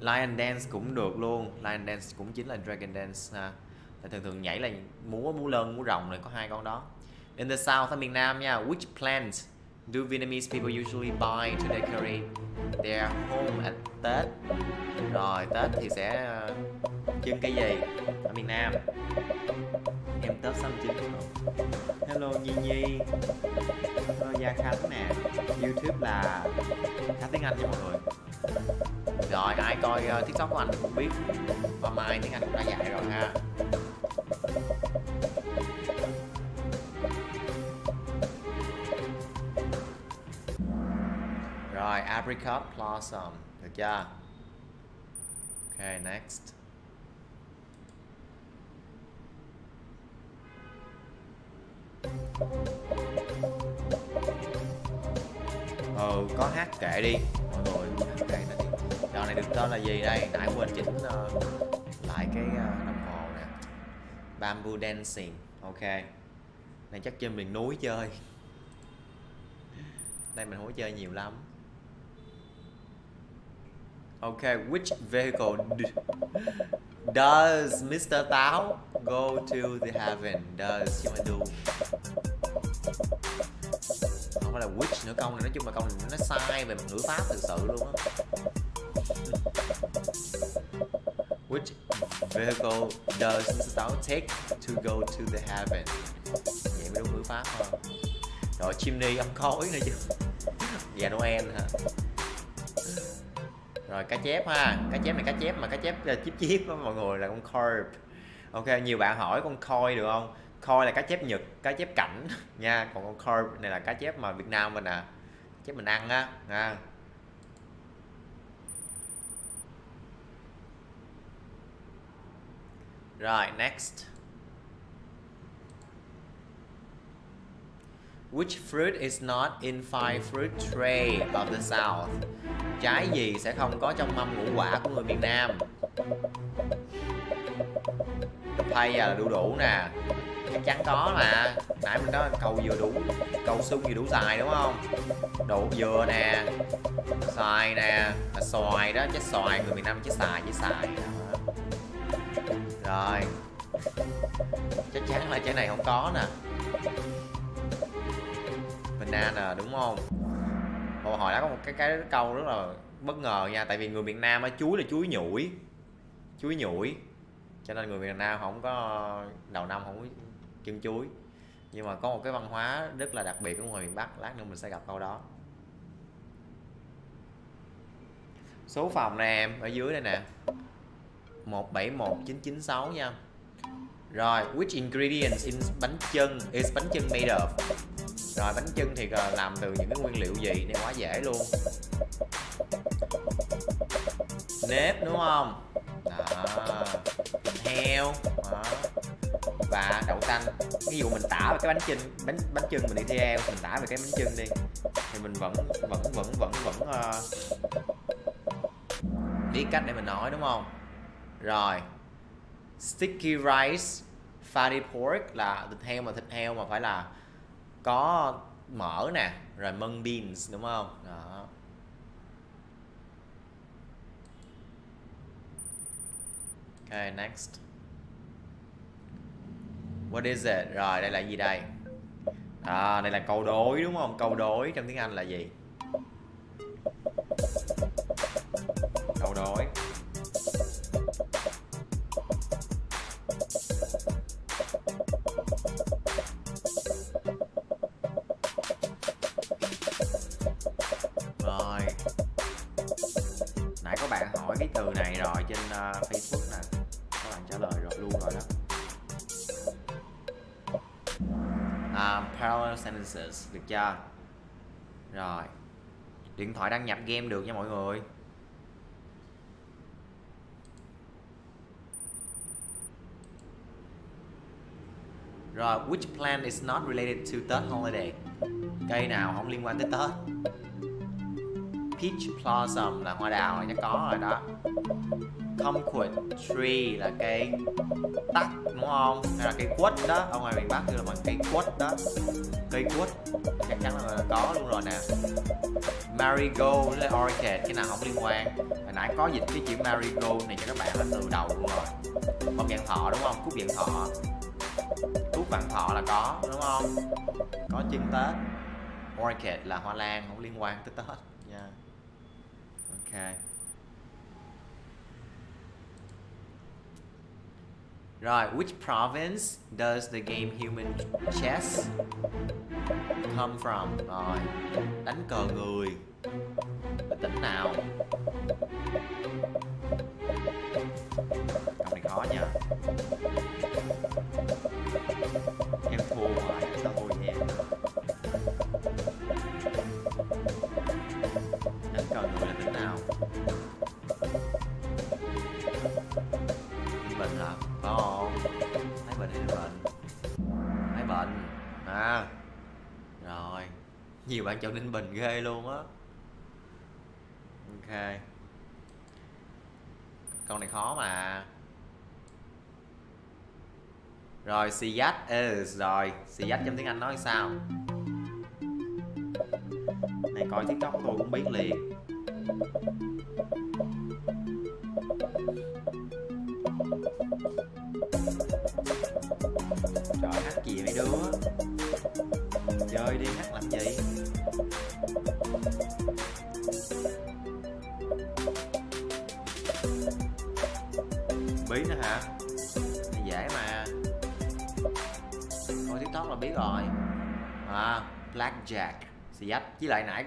lion dance cũng được luôn. Lion dance cũng chính là dragon dance, ha. Thì thường thường nhảy là múa múa lân, múa rồng này có hai con đó. In the south ở miền nam nha, which plants do Vietnamese people usually buy to decorate their home at Tết? Rồi, Tết thì sẽ ờ, trưng cái gì ở miền Nam? Em Tết xong trưng hello, Nhi Nhi. Hello, Gia Khánh nè. YouTube là khá tiếng Anh nha mọi người rồi ai coi uh, tiktok của anh cũng biết. Hôm mai tiếng anh cũng đã dạy rồi ha. Rồi apricot blossom được chưa? Ok next. Ừ có hát kệ đi. Mọi người hát kệ nó đi trò này được tên là gì đây? Nãy quên chỉnh uh, ờ, lại cái uh, đồng hồ nè. Bamboo dancing ok. Này chắc trên miền núi chơi. Đây mình không có chơi nhiều lắm. Ok which vehicle does Mr. Táo go to the heaven? Does chứ mà do không phải là which nữa câu này nói chung là câu này nó sai về mặt ngữ pháp thực sự luôn á which vehicle does Mr. Take to go to the heaven? Vậy mới đúng ngữ pháp không rồi, chimney âm khói nữa chứ. Và Noel hả? Rồi, cá chép ha. Cá chép này cá chép mà cá chép là chip chip đó mọi người là con carp. Ok, nhiều bạn hỏi con koi được không? Koi là cá chép nhật, cá chép cảnh nha. Còn con carp này là cá chép mà việt nam mình à. Chép mình ăn á, nha. Rồi next Which fruit is not in five fruit tray of the South? Trái gì sẽ không có trong mâm ngũ quả của người miền Nam? Papaya là đu đủ nè Chắc chắn có mà Nãy mình đó cầu dừa đủ Cầu sung gì đủ xài đúng không? Đậu dừa nè Xoài nè à, Xoài đó, chứ xoài Người miền Nam chứ xài, chứ xài rồi. Chắc chắn là trái này không có nè. Banana, đúng không? Hồi hồi đó có một cái cái câu rất là bất ngờ nha, tại vì người miền Nam á, chuối là chuối nhủi. Chuối nhủi. Cho nên người miền Nam không có, đầu năm không có chân chuối. Nhưng mà có một cái văn hóa rất là đặc biệt của người miền Bắc, lát nữa mình sẽ gặp câu đó. Số phòng nè, em ở dưới đây nè. 171996 nha. Rồi which ingredients in bánh chưng? Is bánh chưng made of? Rồi bánh chưng thì ờ, làm từ những cái nguyên liệu gì? Nên quá dễ luôn. Nếp đúng không? Đó. Heo. Đó. và đậu xanh ví dụ mình tả về cái bánh chưng bánh bánh chưng mình đi theo mình tả về cái bánh chưng đi. Thì mình vẫn vẫn vẫn vẫn vẫn uh, biết cách để mình nói đúng không? Rồi. Sticky rice, fatty pork là thịt heo mà thịt heo mà phải là có mỡ nè, rồi mung beans, đúng không? Đó. Ok next. What is it? Rồi, đây là gì đây? À đây là câu đối, đúng không? Câu đối trong tiếng anh là gì? Câu đối. Được chưa rồi điện thoại đăng nhập game được nha mọi người Rồi, which plant is not related to Tết holiday? Cây nào không liên quan tới Tết? Peach blossom là hoa đào chắc có rồi đó kumquat tree là cây tắc, đúng không? Hay là cây quất đó. Ở ngoài miền bắc kêu là bằng cây quất đó. Cây quất. Chắc chắn là có luôn rồi nè. Marigold với orchid, cái nào không liên quan. Hồi nãy có dịch cái chữ marigold này cho các bạn là từ đầu luôn rồi. Bông vạn thọ, đúng không? Cúc vạn thọ. Cúc vạn thọ là có, đúng không? Có chân tết. Orchid là hoa lan, không liên quan tới tết. Nha yeah. ok. Rồi, which province does the game Human Chess come from? Rồi, đánh cờ người Ở tỉnh nào? Bạn chọn ninh bình ghê luôn á. Ok. Câu này khó mà. Rồi Siyat is ừ, rồi. Siyat trong tiếng Anh nói sao? Này, coi tiktok tôi cũng biết liền. Blackjack. Siat với lại nãy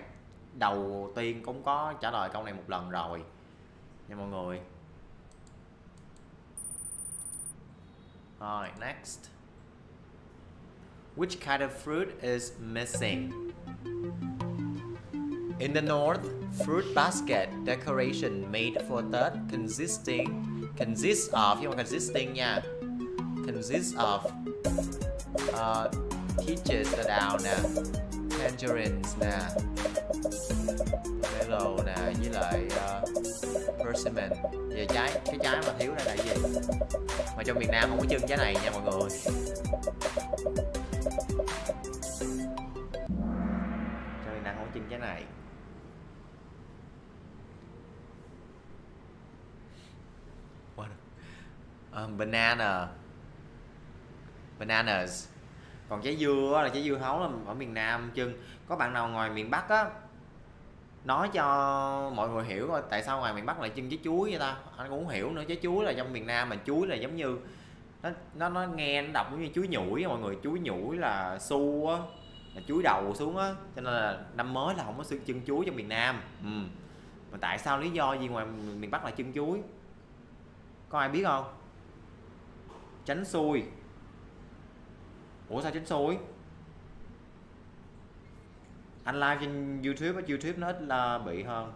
đầu tiên cũng có trả lời câu này một lần rồi. Nha mọi người. Rồi next. Which kind of fruit is missing? In the north, fruit basket decoration made for Tết consisting consists of nhưng không consisting nha. Consists of uh, peaches là đào nè tangerines nè pomelo nè với lại uh, persimmon. Về trái cái trái mà thiếu đây là gì? Mà trong Việt Nam không có chân trái này nha mọi người. Trong Việt Nam không có chân trái này. Um, banana. Bananas còn trái dưa là trái dưa hấu là ở miền Nam chân có bạn nào ngoài miền Bắc á, nói cho mọi người hiểu coi, tại sao ngoài miền Bắc lại chân trái chuối vậy ta? Anh cũng không hiểu nữa, trái chuối là trong miền Nam mà chuối là giống như, nó nó nó nghe, nó đọc giống như chuối nhủi mọi người. Chuối nhủi là su á, là chuối đầu xuống á, cho nên là năm mới là không có sự chân chuối trong miền Nam. Ừ. mà tại sao lý do gì ngoài miền Bắc là chân chuối? Có ai biết không? Tránh xui ủa sao chín xui? Anh live trên youtube á youtube nó ít là bị hơn.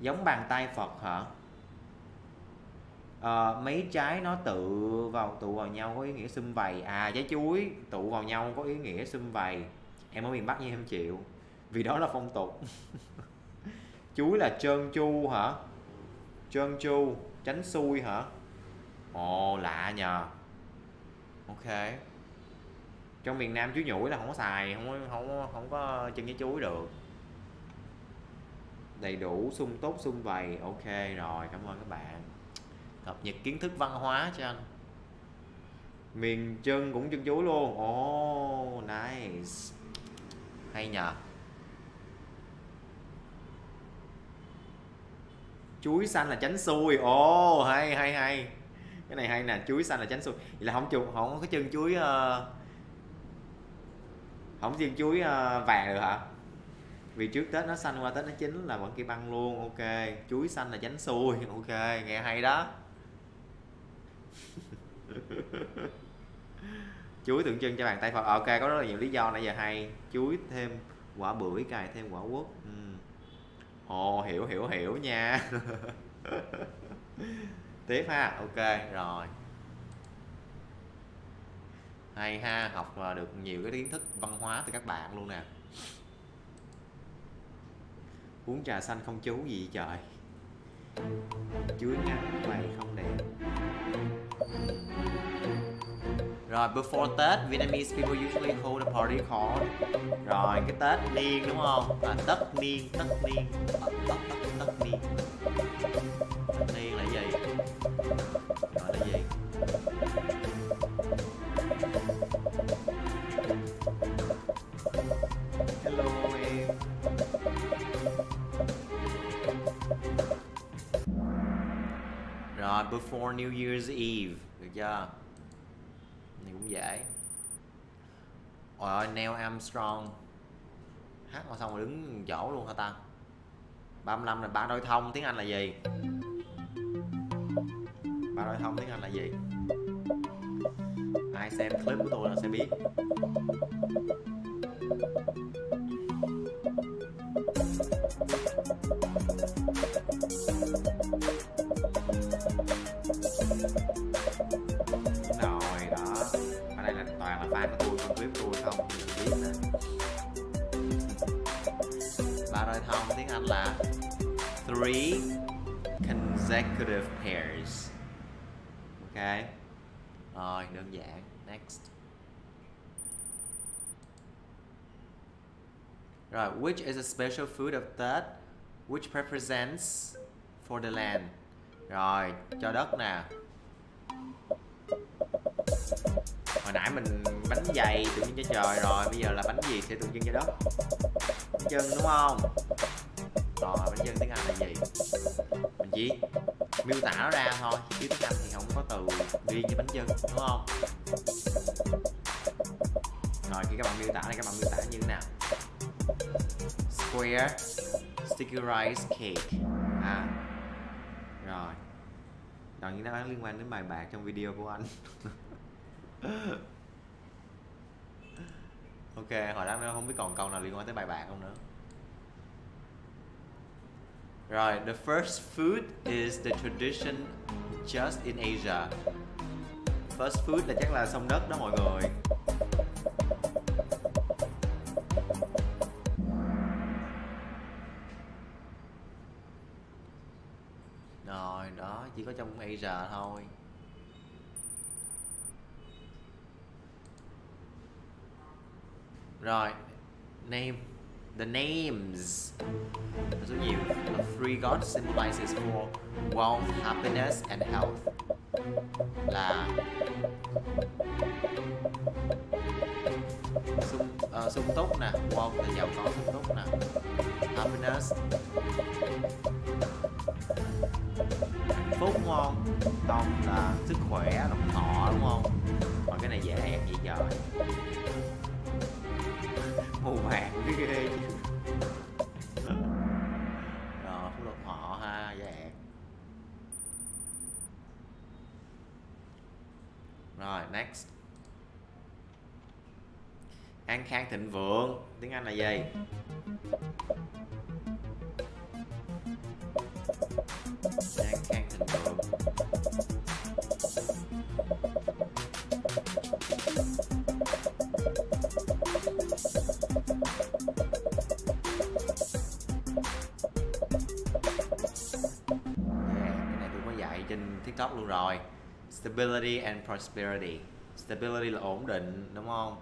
Giống bàn tay phật hả? À, mấy trái nó tự vào tụ vào nhau có ý nghĩa xum vầy. À trái chuối tụ vào nhau có ý nghĩa xum vầy. Em ở miền bắc như em chịu vì đó là phong tục. Chuối là trơn chu hả? Trơn chu tránh xui hả? Ồ lạ nhờ. Ok trong miền nam chuối nhủi là không có xài không có không không có chân với chuối được. Đầy đủ sung tốt sung vầy ok rồi cảm ơn các bạn. Cập nhật kiến thức văn hóa cho anh. Miền chân cũng chân chuối luôn. Ồ oh, nice. Hay nhờ. Chuối xanh là tránh xui. Ồ oh, hay hay hay. Cái này hay nè chuối xanh là tránh xui. Vậy là không chụp không có chân chuối uh, không riêng chuối ờ, vàng được hả? Vì trước tết nó xanh qua tết nó chín là vẫn kia băng luôn, ok. Chuối xanh là tránh xui, ok, nghe hay đó. Chuối tượng trưng cho bàn tay phật, ok, có rất là nhiều lý do nãy giờ hay. Chuối thêm quả bưởi, cài thêm quả quất ừ. ồ, hiểu hiểu hiểu nha. Tiếp ha, ok, rồi hay ha học ờ, được nhiều cái kiến thức văn hóa từ các bạn luôn nè. Uống trà xanh không chú gì trời. Chuối ngắn mày không đẹp. Rồi before Tết Vietnamese people usually hold a party called rồi cái Tết niên đúng không? À, tất niên tất niên tất tất tất, tất niên. Tất niên. New Year's Eve, được chưa? Này cũng dễ. Ôi Neil Armstrong. Hát mà xong rồi đứng chỗ luôn hả ta? 35 là ba đôi thông, tiếng Anh là gì? Ba đôi thông, tiếng Anh là gì? Ai xem clip của tôi là sẽ biết. Three consecutive pairs. Ok rồi, đơn giản. Next. Rồi, which is a special food of Tết which represents for the land? Rồi, cho đất nè. Hồi nãy mình bánh dày tượng trưng cho trời rồi, bây giờ là bánh gì sẽ tượng trưng cho đất? Bánh chân, đúng không? Còn bánh dân tiếng anh là gì? Mình chỉ miêu tả nó ra thôi, chứ tiếng anh thì không có từ riêng cho bánh dân đúng không? Rồi, khi các bạn miêu tả này, các bạn miêu tả như thế nào? Square sticky rice cake. À rồi. Còn những đáp án liên quan đến bài bạc trong video của anh. Ok, hồi đó không biết còn câu nào liên quan tới bài bạc không nữa rồi the first food is the tradition just in Asia. First food là chắc là sông đất đó mọi người. Rồi, đó, chỉ có trong Asia thôi. Rồi, name the names. Số nhiều the three gods symbolizes for wealth happiness and health. Là sung, uh, sung túc nè. Wealth là giàu có sung túc nè. Happiness. Hạnh phúc đúng không? Tông là sức khỏe lòng thọ đúng không? Còn cái này dễ ẹt vậy trời? Mù vàng ghê ghê. Rồi, next. An khang thịnh vượng. Tiếng anh là gì? An khang thịnh vượng. Này tôi có dạy trên TikTok luôn rồi. Stability and prosperity Stability là ổn định đúng không?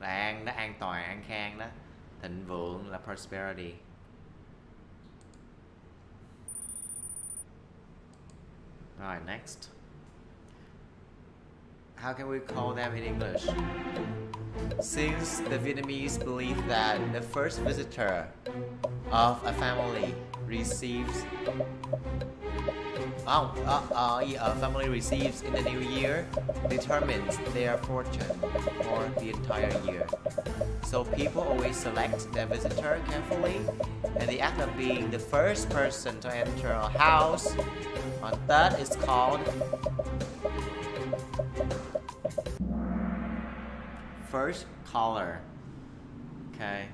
Là an đó an toàn, an khang đó Thịnh vượng là prosperity Rồi next How can we call them in English? Since the Vietnamese believe that the first visitor of a family receives Oh, uh, uh, a family receives in the new year determines their fortune for the entire year. So people always select their visitor carefully, and the act of being the first person to enter a house that is called first caller. Okay.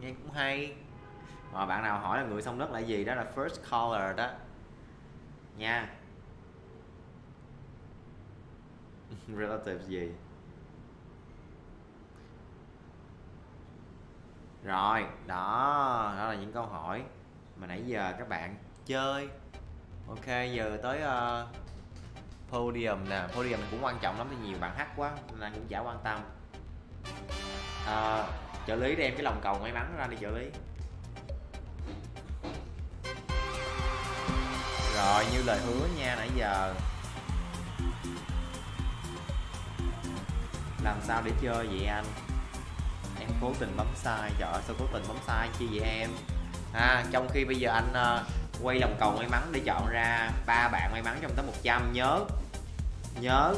Nghe cũng hay. Mà bạn nào hỏi là người sông đất là gì đó là first caller đó. Nha. relative gì? Rồi, đó, đó là những câu hỏi mà nãy giờ các bạn chơi. Ok, giờ tới uh, podium nè, podium này cũng quan trọng lắm thì nhiều bạn hát quá nên cũng chả quan tâm. uh, trợ lý đem cái lòng cầu may mắn ra đi trợ lý. Rồi như lời hứa nha nãy giờ. Làm sao để chơi vậy anh? Em cố tình bấm sai Trời ơi sao cố tình bấm sai chi vậy em? À, Trong khi bây giờ anh uh, quay lòng cầu may mắn để chọn ra ba bạn may mắn trong top 100 Nhớ. Nhớ.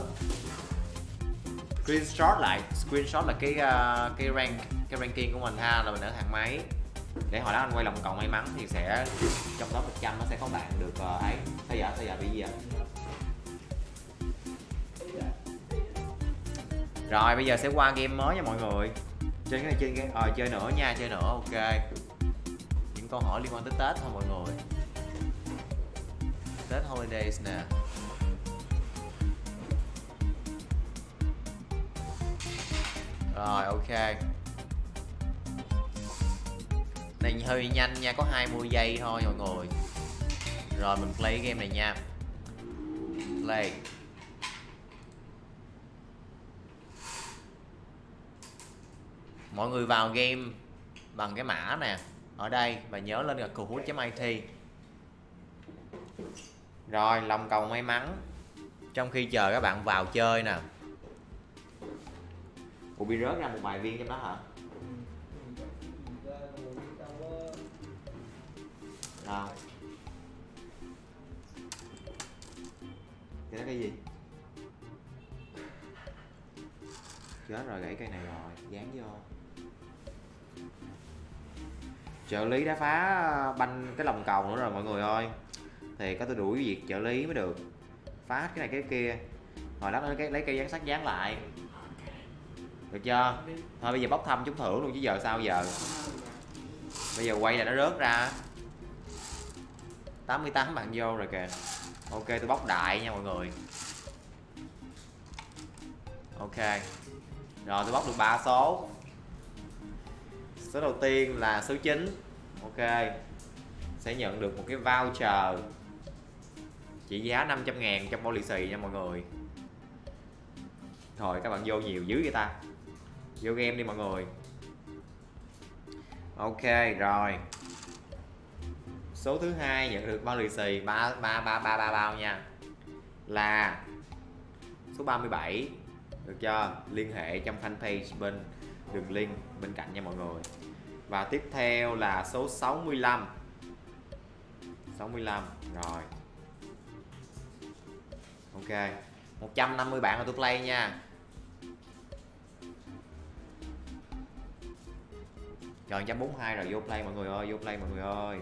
Screenshot lại Screenshot là cái uh, cái rank cái ranking của mình ha là mình ở hạng mấy để hồi đó anh quay lòng cầu may mắn thì sẽ trong đó 100 nó sẽ có bạn được uh, ấy. Sao giờ bây giờ bị gì vậy rồi bây giờ sẽ qua game mới nha mọi người. Chơi cái này chơi cái ờ chơi nữa nha chơi nữa ok. Những câu hỏi liên quan tới tết thôi mọi người. Tết holidays nè. Rồi ok này, hơi nhanh nha, có 20 giây thôi mọi người. Rồi, mình play game này nha. Play. Mọi người vào game bằng cái mã nè, ở đây, và nhớ lên là kahoot.it rồi, lòng cầu may mắn. Trong khi chờ các bạn vào chơi nè. Ủa, bị rớt ra một bài viên trong đó hả? Đâu? Cái đó cái gì? Chết rồi gãy cây này rồi, dán vô. Trợ lý đã phá ờ, banh cái lòng cầu nữa rồi mọi người ơi. Thì có tôi đuổi việc trợ lý mới được. Phá cái này cái kia. Rồi lát nữa lấy cây dán sắt dán lại. Được chưa? Thôi bây giờ bóc thăm trúng thưởng luôn chứ giờ sao giờ? Bây giờ quay là nó rớt ra. 88 bạn vô rồi kìa. Ok, tôi bóc đại nha mọi người. Ok. Rồi, tôi bóc được ba số. Số đầu tiên là số 9 ok. Sẽ nhận được một cái voucher trị giá 500 ngàn trong bao lì xì nha mọi người. Thôi, các bạn vô nhiều dữ vậy ta. Vô game đi mọi người. Ok, rồi số thứ hai nhận được bao lì xì ba ba ba ba ba bao nha. Là số 37 được chưa? Liên hệ trong fanpage bên đường link bên cạnh nha mọi người. Và tiếp theo là số 65 65 rồi. Ok 150 bạn là tôi play nha. Rồi 142 rồi vô play mọi người ơi, vô play mọi người ơi.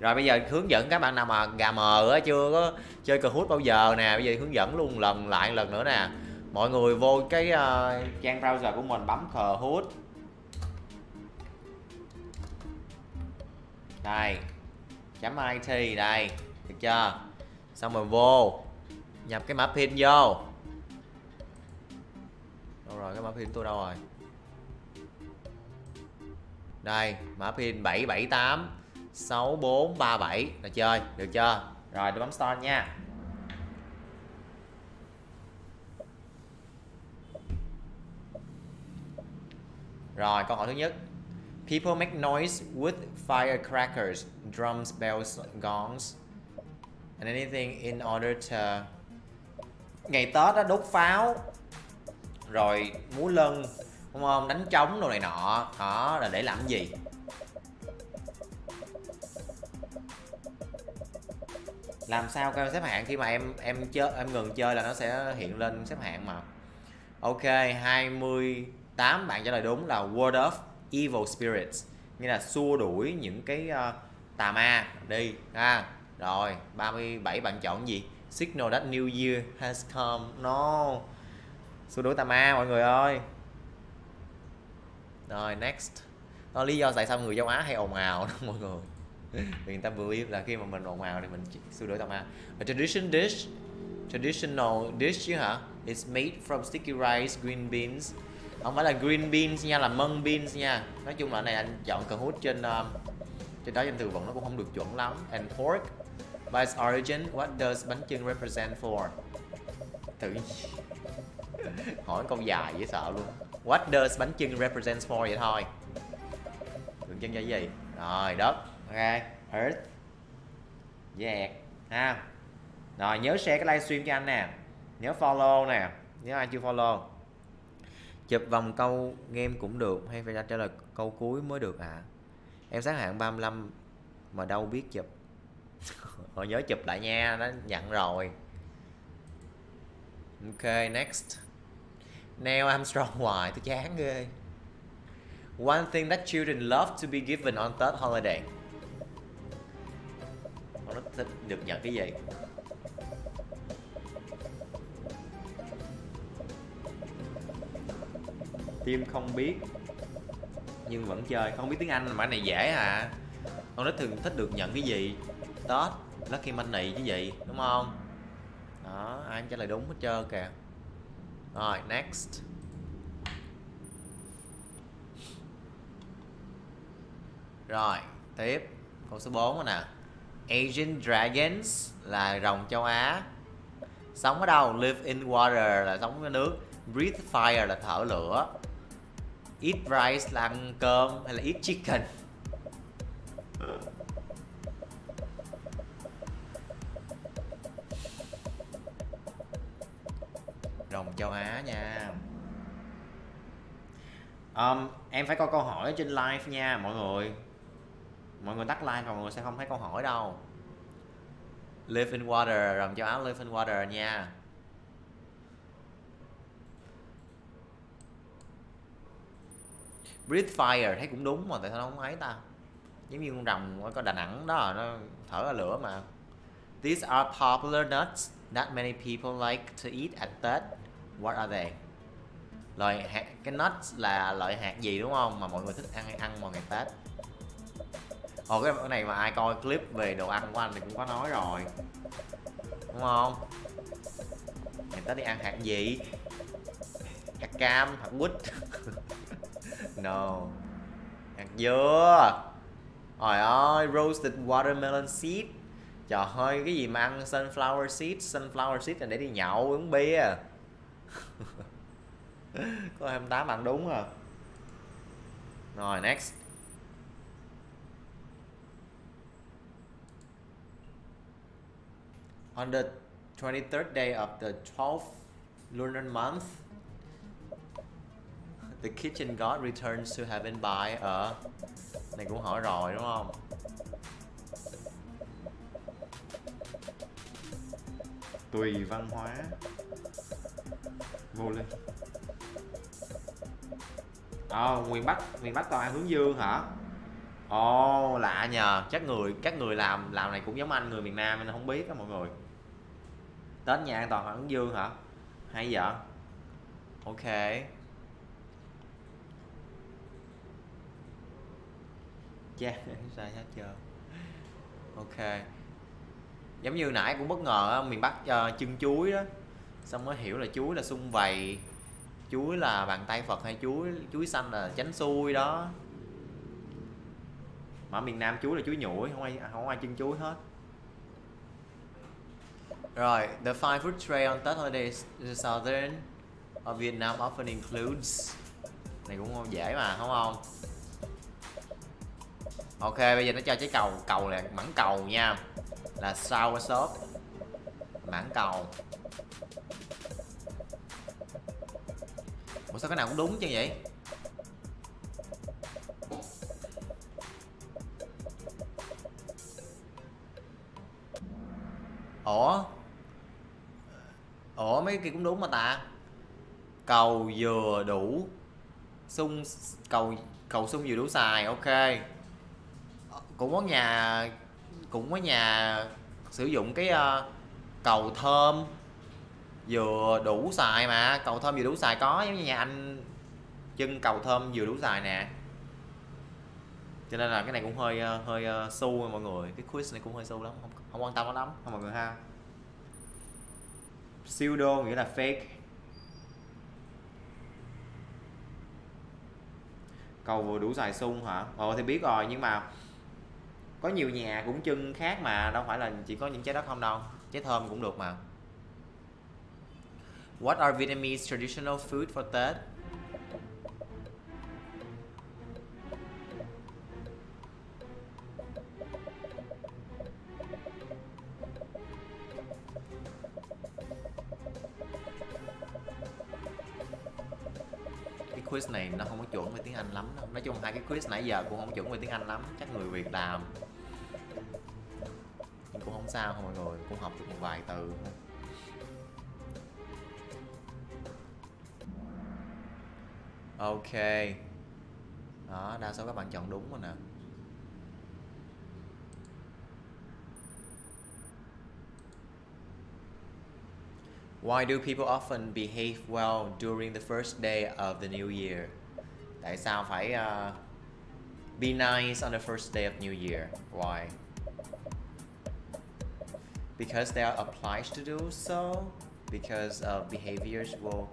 Rồi bây giờ hướng dẫn các bạn nào mà gà mờ á chưa có chơi cờ hút bao giờ nè. Bây giờ hướng dẫn luôn lần lại lần nữa nè. Mọi người vô cái uh, trang browser của mình bấm cờ hút. Đây. Chấm it đây. Được chưa? Xong rồi vô. Nhập cái mã pin vô. Đâu rồi cái mã pin tôi đâu rồi? Đây mã pin 778 6437 là chơi được chưa? Rồi tôi bấm start nha. Rồi câu hỏi thứ nhất. People make noise with firecrackers, drums, bells, gongs and anything in order to Ngày Tết đó đốt pháo rồi múa lân đúng không? Đánh trống đồ này nọ. Đó là để làm gì? Làm sao coi xếp hạng? Khi mà em em chơi em ngừng chơi là nó sẽ hiện lên xếp hạng mà. Ok 28 bạn trả lời đúng là word of evil spirits. Nghĩa là xua đuổi những cái uh, tà ma đi ha. Rồi 37 bạn chọn gì? Signal that new year has come. No. Xua đuổi tà ma mọi người ơi. Rồi next. Đó, lý do tại sao người châu Á hay ồn ào đó mọi người người ta believe là khi mà mình ồn ào thì mình xua đuổi tà ma A tradition dish traditional dish chứ hả? It's made from sticky rice green beans. Không phải là green beans nha là mung beans nha. Nói chung là này anh chọn cần hút trên um, trên đó trên từ vựng nó cũng không được chuẩn lắm. And pork by its origin what does bánh chưng represent for? Tự hỏi câu dài dễ sợ luôn. What does bánh chưng represent for vậy thôi? Tượng trưng cho gì? Rồi đất ok earth. Dẹt ha. Rồi, nhớ share cái livestream cho anh nè. Nhớ follow nè. Nếu ai chưa follow? Chụp vòng câu game cũng được, hay phải trả lời câu cuối mới được à em xác hạng 35 mà đâu biết chụp. Họ nhớ chụp lại nha, nó nhận rồi. Ok, next. Neil Armstrong. Hoài, tôi chán ghê. One thing that children love to be given on third holiday nó thích được nhận cái gì? Tim không biết, nhưng vẫn chơi. Không biết tiếng anh mà này dễ à. Con nít thường thích được nhận cái gì? Tết lucky money chứ gì, đúng không? Đó, ai cũng trả lời đúng hết trơn kìa. Rồi, next. Rồi, tiếp. Câu số 4 nè. Asian Dragons là rồng châu Á. Sống ở đâu? Live in water là sống ở nước. Breathe fire là thở lửa. Eat rice là ăn cơm hay là eat chicken? Rồng châu Á nha. Um, em phải coi câu hỏi trên live nha mọi người mọi người tắt like còn mọi người sẽ không thấy câu hỏi đâu. Live in water rồng châu áo live in water nha. Breathe fire, thấy cũng đúng mà, tại sao nó không ấy ta? Giống như con rồng có Đà Nẵng đó, nó thở ra lửa mà. These are popular nuts Not many people like to eat at Tết what are they? Loại hạt, cái nuts là loại hạt gì đúng không? Mà mọi người thích ăn ăn vào ngày Tết Ồ cái này mà ai coi clip về đồ ăn của anh thì cũng có nói rồi. Đúng không? Ngày Tết đi ăn hạt gì? Hạt cam, hạt quýt. No. Hạt dưa Trời ơi, roasted watermelon seed. Trời ơi, cái gì mà ăn sunflower seed? Sunflower seed là để đi nhậu, uống bia. Có 28 bạn đúng à Rồi, next. On the 23rd day of the 12th lunar month, the kitchen god returns to heaven by a này cũng hỏi rồi đúng không? Tùy văn hóa Vô lên Ồ, ờ, oh, miền Bắc, miền Bắc toàn ăn hướng dương hả? Ồ, oh, lạ nhờ, chắc người các người làm làm này cũng giống anh người miền Nam nên không biết đó mọi người. Tết nhà an toàn hướng dương hả? Hay vậy? Ok. Cha, sai hết chưa? Ok. Giống như nãy cũng bất ngờ miền Bắc ờ, uh, chân chuối đó. Xong mới hiểu là chuối là sung vầy. Chuối là bàn tay Phật hay chuối chuối xanh là chánh xui đó mà miền Nam chuối là chuối nhủi không ai không ai chân chuối hết rồi the five food tray on Tết holidays the southern of Vietnam often includes. Này cũng không dễ mà, không không? Ok, bây giờ nó cho trái cầu cầu là mảng cầu nha. Là sour sốt mảng cầu. Ủa, sao cái nào cũng đúng chứ vậy? Ủa? Ủa mấy kia cũng đúng mà ta. Cầu vừa đủ sung cầu cầu sung vừa đủ xài ok. Cũng có nhà cũng có nhà sử dụng cái uh, cầu thơm vừa đủ xài mà. Cầu thơm vừa đủ xài có giống như nhà anh chân cầu thơm vừa đủ xài nè. Cho nên là cái này cũng hơi ờ, hơi uh, su mọi người. Cái quiz này cũng hơi su lắm không không quan tâm lắm. Không mọi người ha pseudo nghĩa là fake. Cầu vừa đủ dài sung hả? Ồ, thì biết rồi, nhưng mà có nhiều nhà cũng chân khác mà, đâu phải là chỉ có những trái đất không đâu. Trái thơm cũng được mà. What are Vietnamese traditional food for Tết? Quiz này nó không có chuẩn về tiếng Anh lắm đâu. Nói chung hai cái quiz nãy giờ cũng không chuẩn về tiếng Anh lắm Chắc người Việt làm. Nhưng cũng không sao không mọi người Cũng học được một vài từ Ok. Đó, đa số các bạn chọn đúng rồi nè. Why do people often behave well during the first day of the new year? Tại sao phải uh, be nice on the first day of new year? Why? Because they are obliged to do so? Because of behaviors will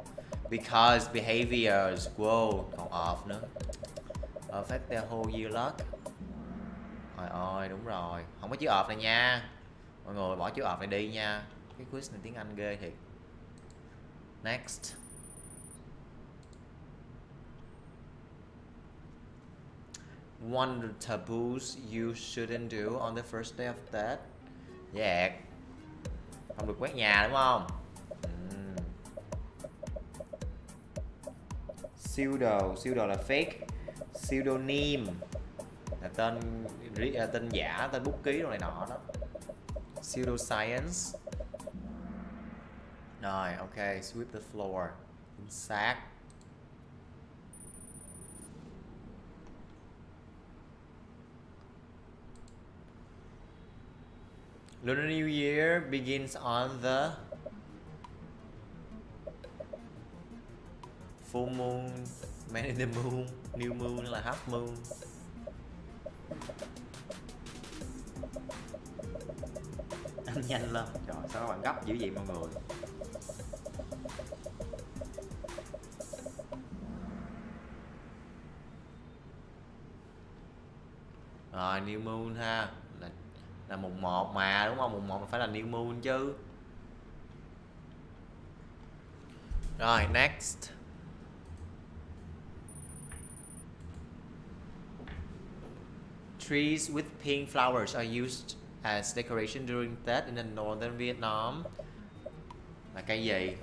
because behaviors will còn off nữa affect their whole year luck Trời ơi đúng rồi Không có chữ off này nha Mọi người bỏ chữ off này đi nha Cái quiz này tiếng Anh ghê thiệt Next. One of the taboos you shouldn't do on the first day of Tết Dạ Không được quét nhà, đúng không? Ừm. Siêu đồ Siêu đồ là fake. Pseudonym. Là tên là tên giả, tên bút ký đồ này nọ đó. Pseudoscience rồi ok sweep the floor chính xác Lunar New Year begins on the full moon, man in the moon, new moon là half moon. Anh nhanh lên. Trời sao các bạn gấp dữ vậy mọi người? Rồi, new moon ha là là mùng 1 mà, đúng không? Mùng 1 phải là new moon chứ. Rồi, next. Trees with pink flowers are used as decoration during Tết in the northern Vietnam. Là cây gì?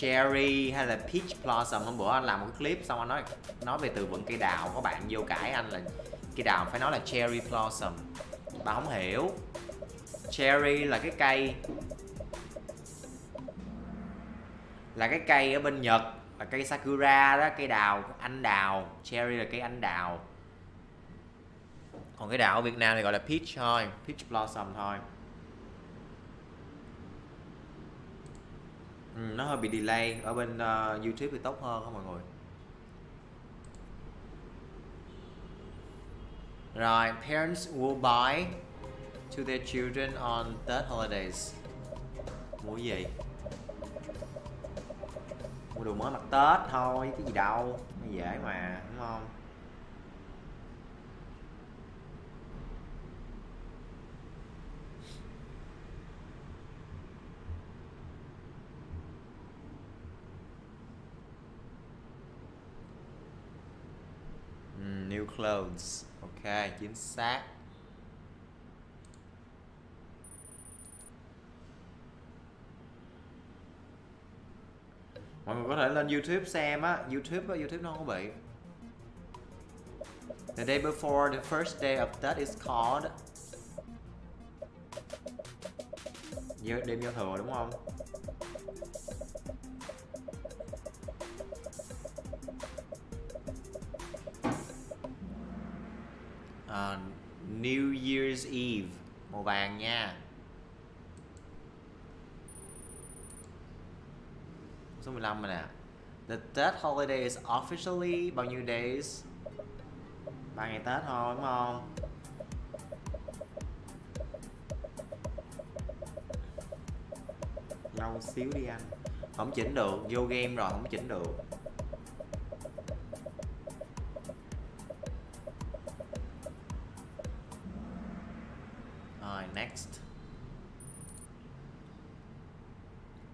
Cherry hay là peach blossom? Hôm bữa anh làm một cái clip xong anh nói nói về từ vựng cây đào, có bạn vô cãi anh là cây đào phải nói là cherry blossom. Bà không hiểu. Cherry là cái cây, là cái cây ở bên Nhật, là cây sakura đó, cây đào, anh đào, cherry là cây anh đào. Còn cái đào ở Việt Nam thì gọi là peach thôi, peach blossom thôi. Ừ, nó hơi bị delay. Ở bên uh, YouTube thì tốt hơn không mọi người? Rồi parents will buy to their children on Tết holidays. Mua gì? Mua đồ mới mặc Tết thôi cái gì đâu. Nó dễ mà đúng không? Mm, new clothes. Ok chính xác. Mọi người có thể lên youtube xem á. Youtube á youtube nó không có bị. The day before the first day of Tết is called đêm giao thừa đúng không? Ờ, New Year's Eve, màu vàng nha. Số 15 rồi nè. The Tết holiday is officially bao nhiêu days? Ba ngày Tết thôi, đúng không? Lâu xíu đi anh. Không chỉnh được, vô game rồi, không chỉnh được. Next.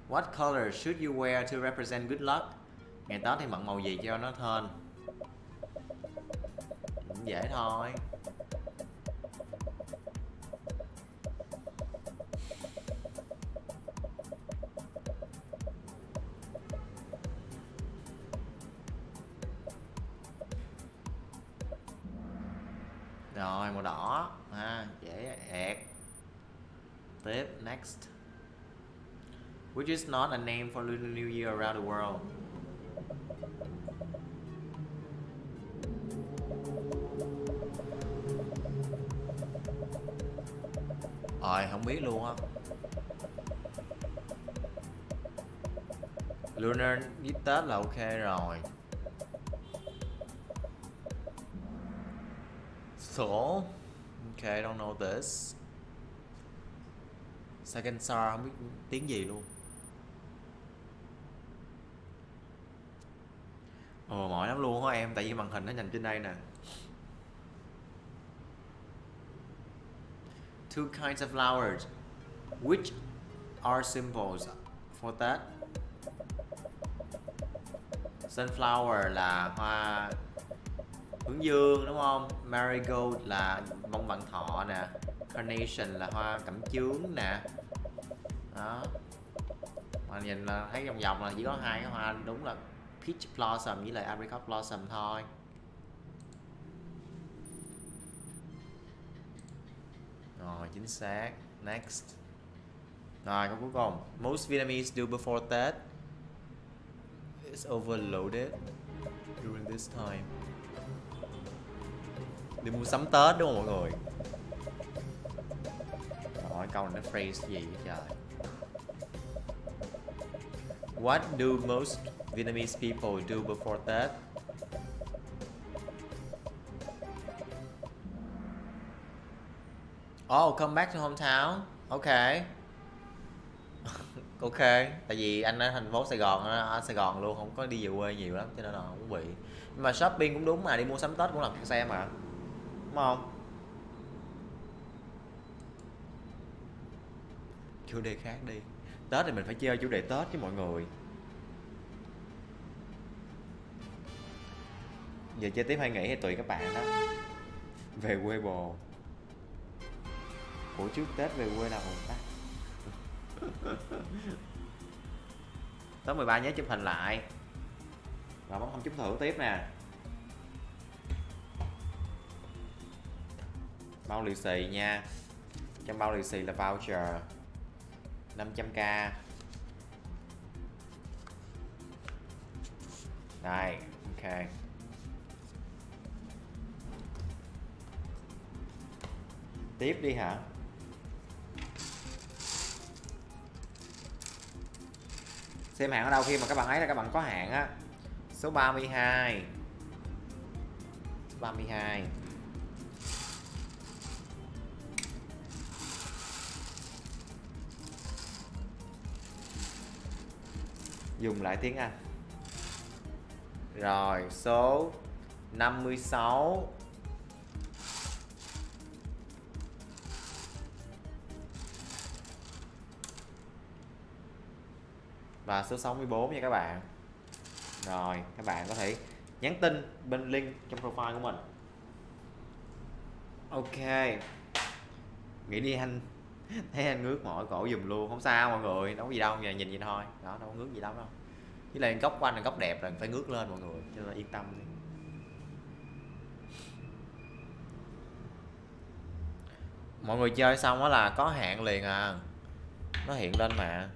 What color should you wear to represent good luck? Ngày Tết thì mặc màu gì cho nó thên? Cũng dễ thôi. Which is not a name for Lunar New Year around the world. Rồi, không biết luôn á. Lunar với Tết là ok rồi. So, okay, I don't know this. Second star không biết tiếng gì luôn. Ồ, mỏi lắm luôn hả em, tại vì màn hình nó nhìn trên đây nè. Two kinds of flowers. Which are symbols for that? Sunflower là hoa hướng dương, đúng không? Marigold là bông vạn thọ nè. Carnation là hoa cẩm chướng nè. Đó. Mà nhìn là thấy vòng vòng là chỉ có hai cái hoa, đúng là peach blossom với lại apricot blossom thôi. Rồi, chính xác. Next. Rồi, câu cuối cùng. Most Vietnamese do before Tết. Is overloaded during this time. Đi mua sắm Tết đúng không mọi người? Hỏi câu này nó phrase gì vậy trời? What do most Vietnamese people do before Tết? Oh, come back to hometown. Ok. ok, tại vì anh ở thành phố Sài Gòn ở Sài Gòn luôn không có đi về quê nhiều lắm cho nên là không bị. Nhưng mà shopping cũng đúng mà đi mua sắm Tết cũng làm xe mà. Đúng không? Chủ đề khác đi. Tết thì mình phải chơi chủ đề Tết với mọi người. Giờ chơi tiếp hay nghỉ hay tùy các bạn đó. Về quê bồ. Của trước tết về quê nào ổn ta? Tới 13 nhớ chụp hình lại. Và bấm không trúng thưởng tiếp nè. Bao lì xì nha. Trong bao lì xì là voucher. 500k đây ok tiếp đi hả? Xem hạn ở đâu khi mà các bạn ấy là các bạn có hạn á. Số 32 số 32 dùng lại tiếng Anh. Rồi, số 56 và số 64 nha các bạn. Rồi, các bạn có thể nhắn tin bên link trong profile của mình. Ok. Nghĩ đi anh. Thấy anh ngước mỏi cổ dùm luôn. Không sao mọi người, đâu có gì đâu nhà nhìn vậy thôi. Đó, đâu có ngước gì lắm đâu với lại góc của anh là góc đẹp là phải ngước lên mọi người, cho nên là yên tâm đi. Mọi người chơi xong đó là có hạn liền à. Nó hiện lên mà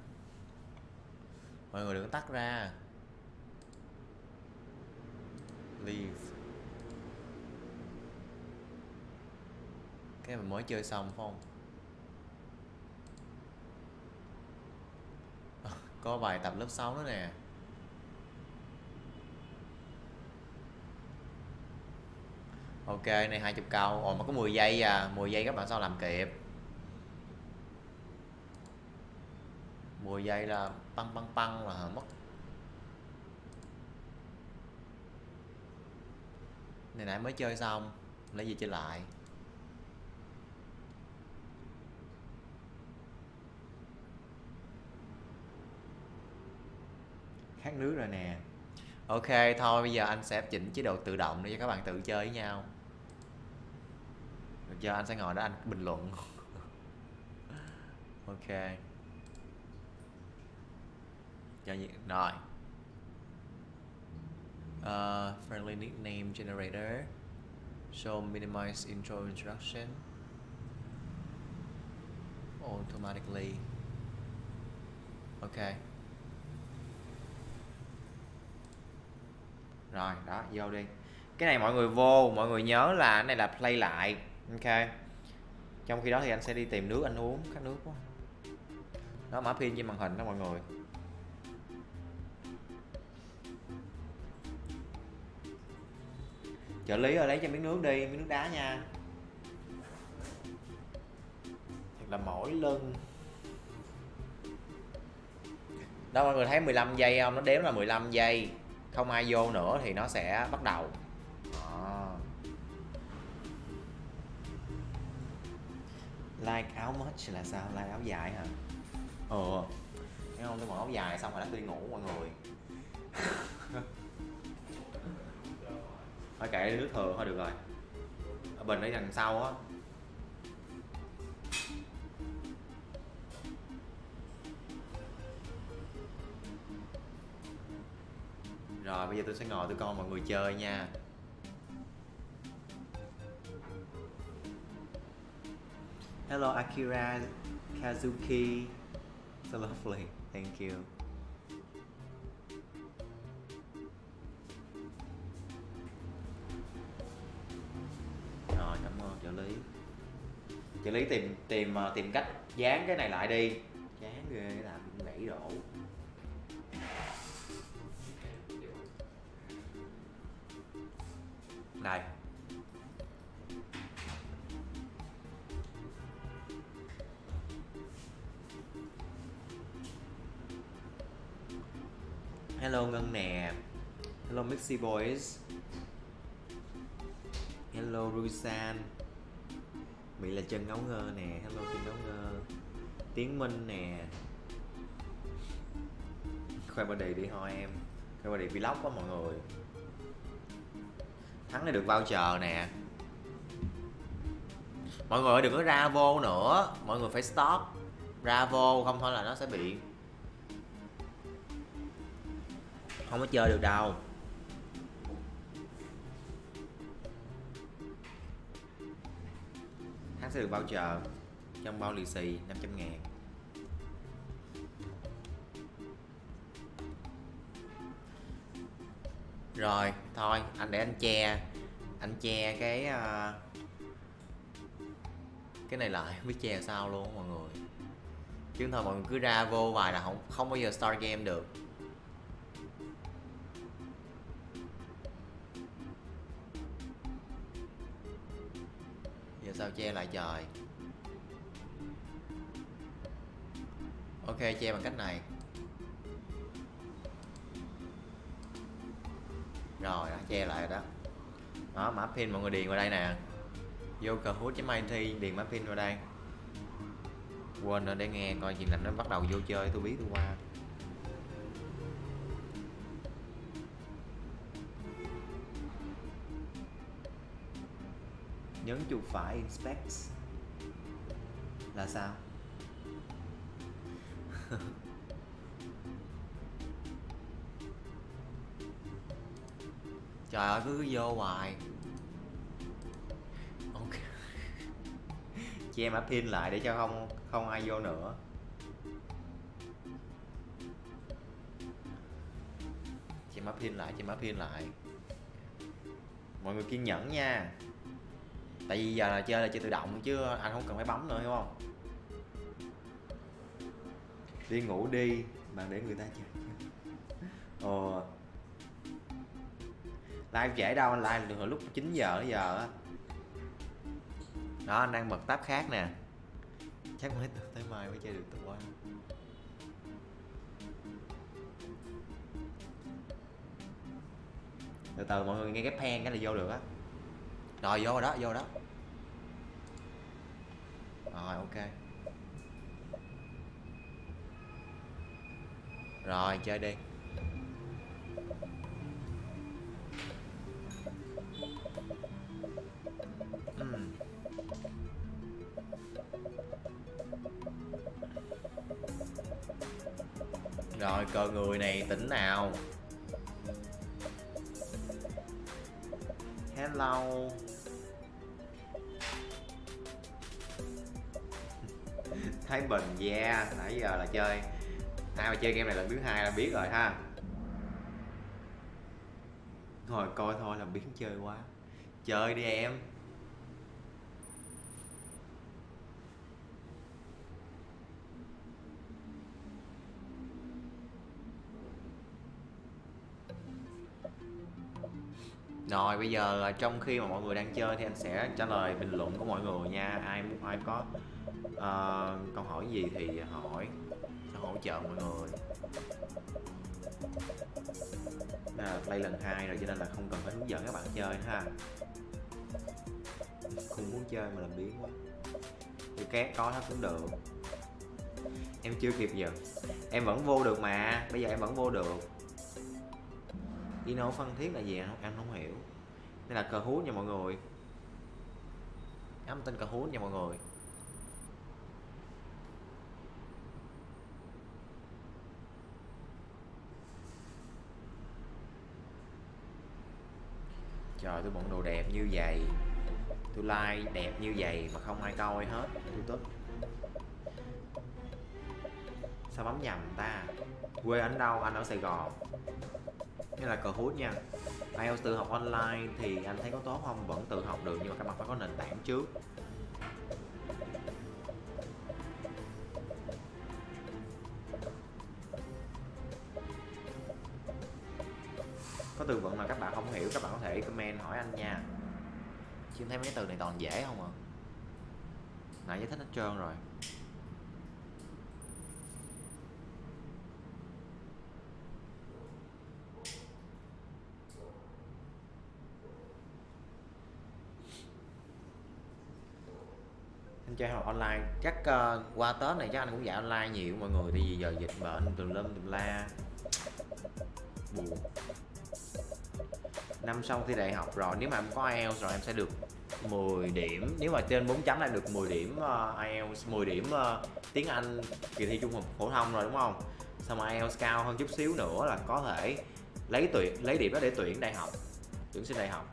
mọi người đừng tắt ra. Leave. Cái mình mới chơi xong phải không? Có bài tập lớp 6 nữa nè. Ok, này 20 câu. Ồ, mà có 10 giây à. 10 giây các bạn sao làm kịp? 10 giây là băng băng băng là mất. Này nãy mới chơi xong, lấy gì chơi lại? Khát nước rồi nè. Ok, thôi bây giờ anh sẽ chỉnh chế độ tự động để cho các bạn tự chơi với nhau. Được anh sẽ ngồi đó anh bình luận. Ok cho những rồi. Uh, friendly nickname generator. Show minimize intro introduction. Automatically. Ok. Rồi đó vô đi. Cái này mọi người vô mọi người nhớ là cái này là play lại ok. Trong khi đó thì anh sẽ đi tìm nước anh uống khát nước quá. Đó mở pin trên màn hình đó mọi người. Trợ lý ơi, lấy cho miếng nước đi, miếng nước đá nha. Thật là mỗi lần đó mọi người thấy 15 giây không? Nó đếm là 15 giây. Không ai vô nữa thì nó sẽ bắt đầu. À. like áo much là sao? Like áo dài hả? Ờ. Thấy không? Tôi mặc áo dài xong rồi đã đi ngủ mọi người. phải kệ nước thừa thôi, được rồi. Ở bình ở đằng sau á. Rồi, bây giờ tôi sẽ ngồi tôi coi mọi người chơi nha. Hello, akira kazuki. So lovely. Thank you. Trợ lý. Trợ lý tìm tìm ờ, tìm cách dán cái này lại đi. Chán ghê, làm gãy đổ. Này. Hello ngân nè. Hello mixy boys. Hello ruisan mỹ là chân ngấu ngơ nè, hello chân ngấu ngơ. Tiến minh nè. Khoe body đi thôi em. Khoe body vlog quá mọi người. Thắng này được voucher nè. Mọi người đừng có ra vô nữa. Mọi người phải stop. Ra vô, không thôi là nó sẽ bị không có chơi được đâu. Hắn sẽ được voucher trong bao lì xì 500 ngàn. Rồi thôi anh để anh che anh che cái uh, cái này lại không biết che sao luôn mọi người. Chứ thôi mọi người cứ ra vô vài là không không bao giờ start game được. Giờ sao che lại trời? Ok, che bằng cách này. Rồi, đó, che lại rồi đó. Đó mã pin mọi người điền vào đây nè. Vô kahoot it điền mã pin vào đây. Quên rồi, để nghe coi chuyện lạnh nó bắt đầu vô chơi, tôi biết tôi qua. Nhấn chuột phải inspect. Là sao? Trời ơi, cứ vô hoài. Ok. Che mã pin lại để cho không không ai vô nữa. Che mã pin lại, che mã pin lại. Mọi người kiên nhẫn nha tại vì giờ là chơi là chơi tự động chứ anh không cần phải bấm nữa hiểu không? Đi ngủ đi bạn để người ta chơi. Ồ live trễ đâu anh live từ lúc 9 giờ tới giờ á. Đó anh đang bật tab khác nè. Chắc mới tới, tới mai mới chơi được tụi anh từ từ mọi người nghe cái pen cái là vô được á rồi, vô rồi đó, vô đó. Rồi, ok. Rồi, chơi đi. Hmm. Rồi, cờ người này tỉnh nào? Hello. Thái Bình, yeah, nãy giờ là chơi. Ai mà chơi game này lần thứ hai là biết rồi ha. Thôi, coi thôi là biến chơi quá. Chơi đi em. Rồi, bây giờ à, trong khi mà mọi người đang chơi thì anh sẽ trả lời bình luận của mọi người nha. Ai muốn ai có à, câu hỏi gì thì hỏi sẽ hỗ trợ mọi người. À, play lần hai rồi cho nên là không cần phải hướng dẫn các bạn chơi ha. Không muốn chơi mà làm biến quá. Thì két có nó cũng được. Em chưa kịp giờ. Em vẫn vô được mà. Bây giờ em vẫn vô được. Đi nấu phân thiết là gì em không, em không hiểu. Đây là cờ hú nha mọi người. Nhắm tên cờ hú nha mọi người. Trời tôi bận đồ đẹp như vậy. Tôi like đẹp như vậy mà không ai coi hết. Tôi tức sao bấm nhầm ta? Quê anh đâu? Anh ở sài gòn. Như là cờ hút nha. IELTS tự học online thì anh thấy có tốt không? Vẫn tự học được nhưng mà các bạn phải có nền tảng trước từ vựng mà các bạn không hiểu các bạn có thể comment hỏi anh nha. Chứ thấy mấy từ này toàn dễ không à nãy giải thích hết trơn rồi. Anh chơi học online. Chắc uh, qua tết này chắc anh cũng dạy online nhiều mọi người. Tại vì giờ dịch bệnh tùm lum tùm la. Buồn năm sau thi đại học rồi nếu mà em có IELTS rồi em sẽ được 10 điểm. Nếu mà trên 4 chấm là được 10 điểm uh, IELTS 10 điểm uh, tiếng Anh kỳ thi trung học phổ thông rồi đúng không? Xong rồi IELTS cao hơn chút xíu nữa là có thể lấy tuyển lấy điểm đó để tuyển đại học tuyển sinh đại học.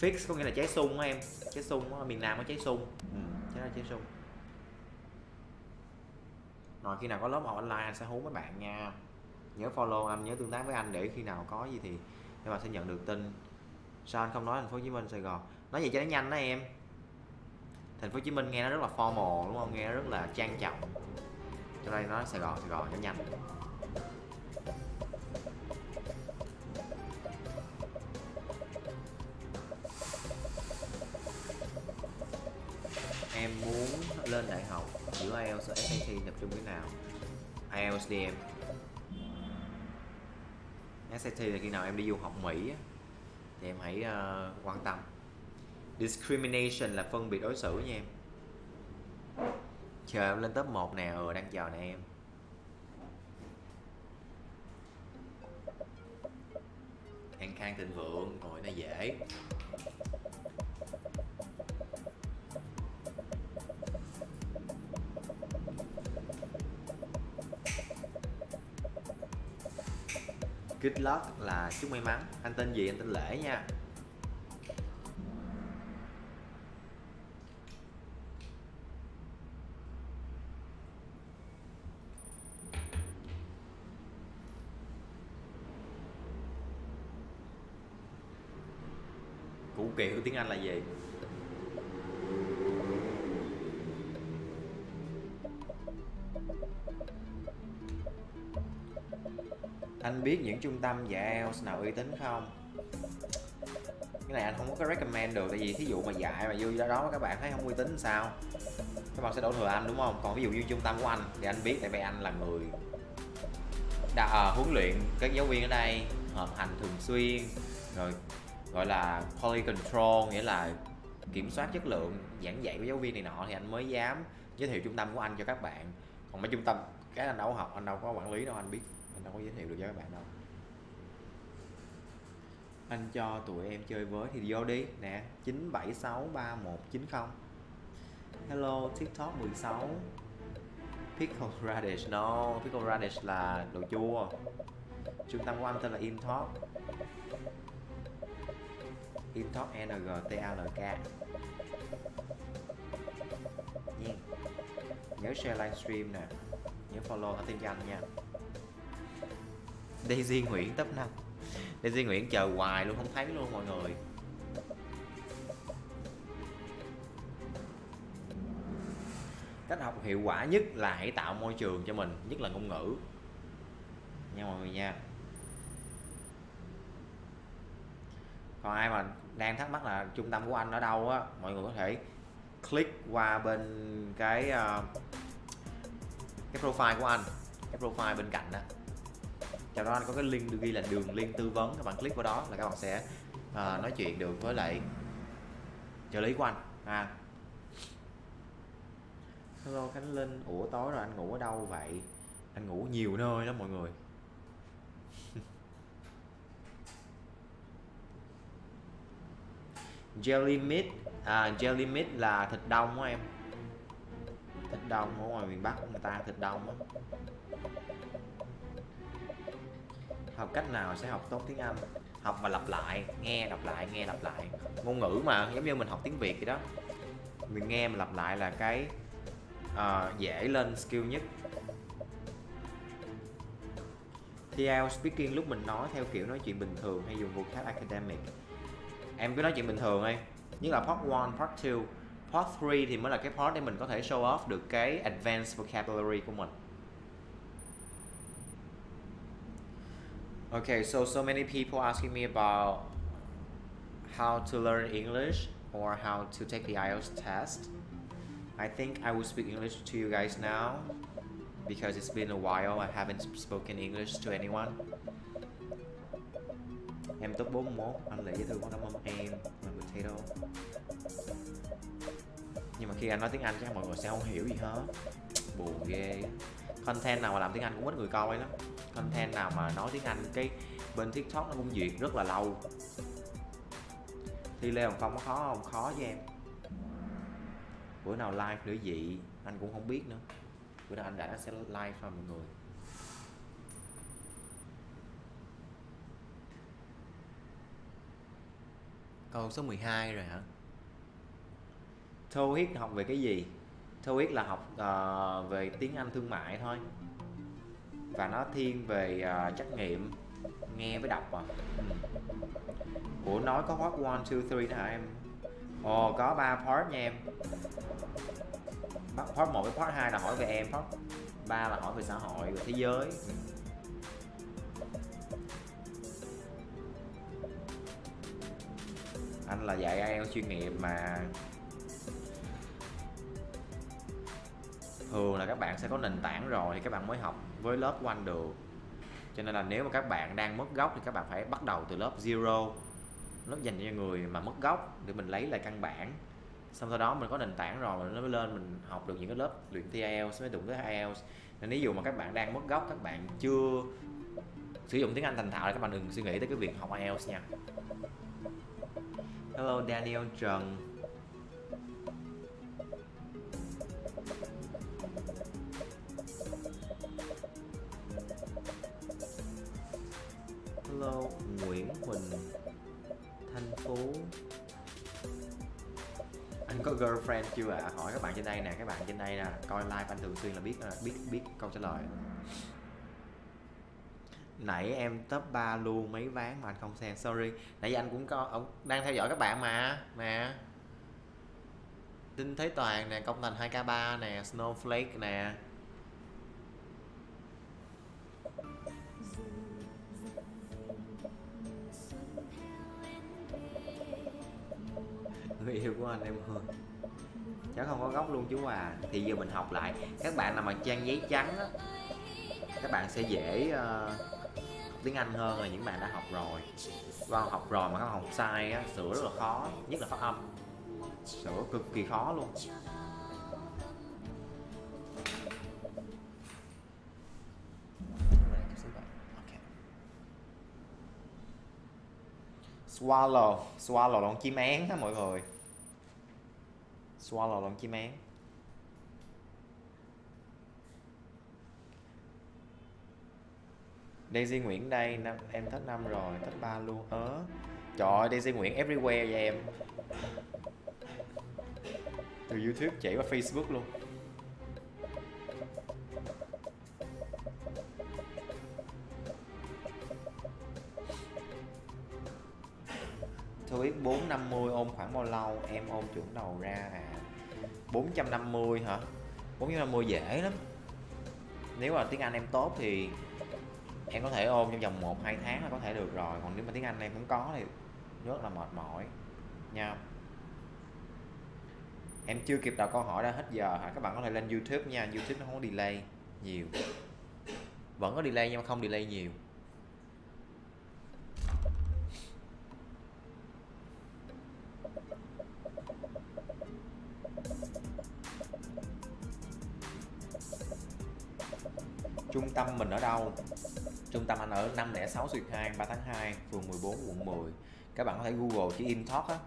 Fix có nghĩa là trái sung á em trái sung á miền Nam có trái sung ừ, trái là trái sung rồi khi nào có lớp học online anh sẽ hú mấy bạn nha. Nhớ follow anh nhớ tương tác với anh để khi nào có gì thì các bạn sẽ nhận được tin sao anh không nói thành phố Hồ Chí Minh, Sài Gòn? Nói gì cho nó nhanh đó em. Thành phố Hồ Chí Minh nghe nó rất là formal, đúng không? Nghe nó rất là trang trọng. Cho đây nói Sài Gòn Sài Gòn, cho nhanh. Em muốn lên đại học giữa IELTS và SAT tập trung cái nào? IELTS đi em. SAT là khi nào em đi du học Mỹ thì em hãy uh, quan tâm. Discrimination là phân biệt đối xử nha em. Chờ em lên top 1 nè ừ đang chờ nè em. An khang thịnh vượng ngồi nó dễ. Good luck là chúc may mắn. Anh tên gì? Anh tên lễ nha. Củ kiệu tiếng anh là gì? Anh biết những trung tâm dạy IELTS nào uy tín không? Cái này anh không có recommend được tại vì thí dụ mà dạy mà vô đó đó các bạn thấy không uy tín sao? Các bạn sẽ đổ thừa anh đúng không? Còn ví dụ như trung tâm của anh thì anh biết tại vì anh là người đã à, huấn luyện các giáo viên ở đây hợp hành thường xuyên rồi gọi là quality control nghĩa là kiểm soát chất lượng giảng dạy của giáo viên này nọ thì anh mới dám giới thiệu trung tâm của anh cho các bạn. Còn mấy trung tâm cái anh đâu học anh đâu có quản lý đâu anh biết đâu có giới thiệu được cho các bạn đâu. Anh cho tụi em chơi với thì vô đi. Nè 9763190 Hello, TikTok 16 Pickle Radish, No, Pickle Radish là đồ chua. Trung tâm của anh tên là Intalk Intalk NGTALK Nha. Nhớ share livestream nè. Nhớ follow thông tin cho anh nha. Daisy Nguyễn top 5 Daisy Nguyễn chờ hoài luôn không thấy luôn mọi người. Cách học hiệu quả nhất là hãy tạo môi trường cho mình nhất là ngôn ngữ. Nha mọi người nha. Còn ai mà đang thắc mắc là trung tâm của anh ở đâu á mọi người có thể click qua bên cái uh, cái profile của anh cái profile bên cạnh đó trong đó anh có cái link được ghi là đường link tư vấn. Các bạn click vào đó là các bạn sẽ uh, nói chuyện được với lại trợ lý của anh. À. Hello khánh linh. Ủa tối rồi anh ngủ ở đâu vậy? Anh ngủ nhiều nơi lắm mọi người. Jelly meat. À, jelly meat là thịt đông á em. Thịt đông ở ngoài miền bắc người ta thịt đông á học cách nào sẽ học tốt tiếng anh? Học và lặp lại nghe lặp lại nghe lặp lại. Ngôn ngữ mà giống như mình học tiếng việt vậy đó. Mình nghe mình lặp lại là cái uh, dễ lên skill nhất. TL speaking lúc mình nói theo kiểu nói chuyện bình thường hay dùng vocab academic. Em cứ nói chuyện bình thường đi như là part 1, part 2 part 3 thì mới là cái part để mình có thể show off được cái advanced vocabulary của mình. Okay, so so many people asking me about how to learn English or how to take the IELTS test. I think I will speak English to you guys now because it's been a while I haven't spoken English to anyone. Em top 41, anh Lý thư cảm ơn em và potato. Nhưng mà khi anh nói tiếng Anh chắc mọi người sẽ không hiểu gì hết. Buồn ghê. Content nào mà làm tiếng Anh cũng ít người coi lắm. Content nào mà nói tiếng Anh, cái bên TikTok nó cũng duyệt rất là lâu. Thi Lê Hồng Phong có khó không? Khó với em. Bữa nào live nữa gì anh cũng không biết nữa. Bữa nào anh đã sẽ live cho mọi người. Câu số 12 rồi hả? Thu Hiết học về cái gì? TOEIC là học uh, về tiếng Anh thương mại thôi. Và nó thiên về uh, trắc nghiệm Nghe với đọc à. Ừ. Ủa nói có part 1, 2, 3 nữa hả em? Ồ có 3 part nha em. Part 1 với part 2 là hỏi về em Part 3 là hỏi về xã hội, về thế giới. Anh là dạy IELTS chuyên nghiệp mà. Thường là các bạn sẽ có nền tảng rồi thì các bạn mới học với lớp của được cho nên là nếu mà các bạn đang mất gốc thì các bạn phải bắt đầu từ lớp zero. Lớp dành cho người mà mất gốc để mình lấy lại căn bản. Xong sau đó mình có nền tảng rồi nó mới lên mình học được những cái lớp luyện thi mới đụng tới IELTS. Nên ví dụ mà các bạn đang mất gốc, các bạn chưa sử dụng tiếng Anh thành thạo thì các bạn đừng suy nghĩ tới cái việc học IELTS nha. Hello, Daniel Trần. Hello Nguyễn Huỳnh Thanh Phú Anh có girlfriend chưa ạ? À? Hỏi các bạn trên đây nè, các bạn trên đây nè Coi live anh thường xuyên là biết à, biết biết câu trả lời nãy em top 3 luôn mấy ván mà anh không xem sorry nãy giờ anh cũng có ông đang theo dõi các bạn mà nè Đinh Thế Toàn nè Công Thành 2K3 nè Snowflake nè người yêu của anh em ơi. Cháu không có gốc luôn chú à. Thì giờ mình học lại. Các bạn làm mà trang giấy trắng á các bạn sẽ dễ uh, tiếng Anh hơn là những bạn đã học rồi. Và học rồi mà các bạn học sai á, sửa rất là khó nhất là phát âm. Sửa cực kỳ khó luôn. Swallow. Swallow là con chim én đó mọi người. Swallow là con chim én. Daisy Nguyễn đây, năm, em thích năm rồi, thích ba luôn. Ớ, trời ơi, Daisy Nguyễn everywhere vậy em. Từ YouTube chạy qua Facebook luôn. Thôi 450 ôm khoảng bao lâu? Em ôm chuẩn đầu ra à 450 hả? 450 dễ lắm. Nếu mà tiếng Anh em tốt thì em có thể ôm trong vòng 1 2 tháng là có thể được rồi. Còn nếu mà tiếng Anh em cũng có thì rất là mệt mỏi nha. Em chưa kịp đọc câu hỏi đã hết giờ hả? Các bạn có thể lên YouTube nha. YouTube nó không có delay nhiều. Vẫn có delay nhưng mà không delay nhiều. Trung tâm mình ở đâu? Trung tâm anh ở 506 Xuyệt 2 3 tháng 2 phường 14 quận 10 các bạn có thể google chữ Intalk á.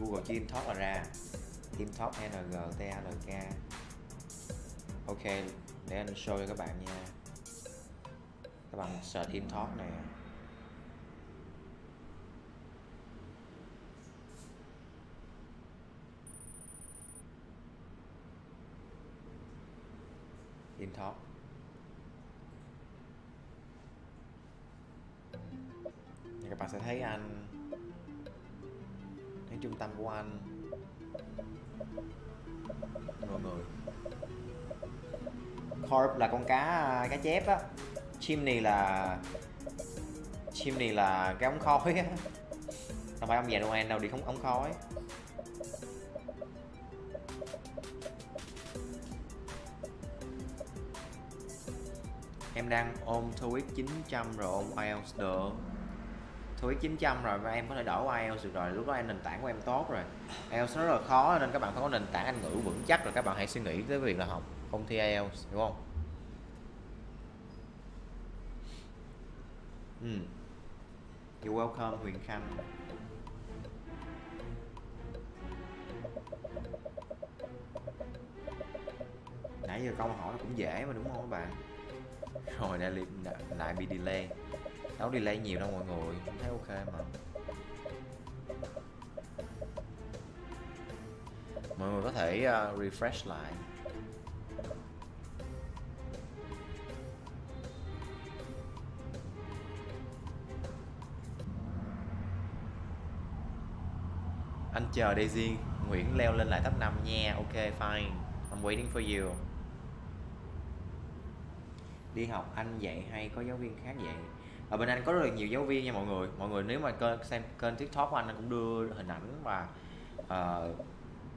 Google chữ Intalk là ra. Intalk, N G T A L K. Ok, để anh show cho các bạn nha. Các bạn search Intalk nè Intalk các bạn sẽ thấy anh, thấy trung tâm của anh. Mọi người. Carp là con cá cá chép á. Chimney là Chimney là cái ống khói á. Không phải ông già Noel đâu, đi không, ống khói. Em đang ôm TOEIC 900 rồi ôm IELTS được. TOEIC 900 rồi và em có thể đổ IELTS được rồi. Lúc đó em nền tảng của em tốt rồi. IELTS nó rất là khó, nên các bạn phải có nền tảng Anh ngữ vững chắc rồi các bạn hãy suy nghĩ tới việc là học không thi IELTS đúng không? Ừ. You're welcome, Huyền Khanh. Nãy giờ câu hỏi cũng dễ mà, đúng không các bạn? Rồi lại, lại bị delay. Đâu delay nhiều đâu mọi người. Cũng thấy ok mà. Mọi người có thể uh, refresh lại. Anh chờ Daisy Nguyễn leo lên lại top 5 nha. Ok fine. I'm waiting for you đi học anh dạy hay có giáo viên khác dạy. Ở bên anh có rất là nhiều giáo viên nha mọi người. Mọi người nếu mà kênh xem kênh tiktok của anh anh cũng đưa hình ảnh và uh, ờ,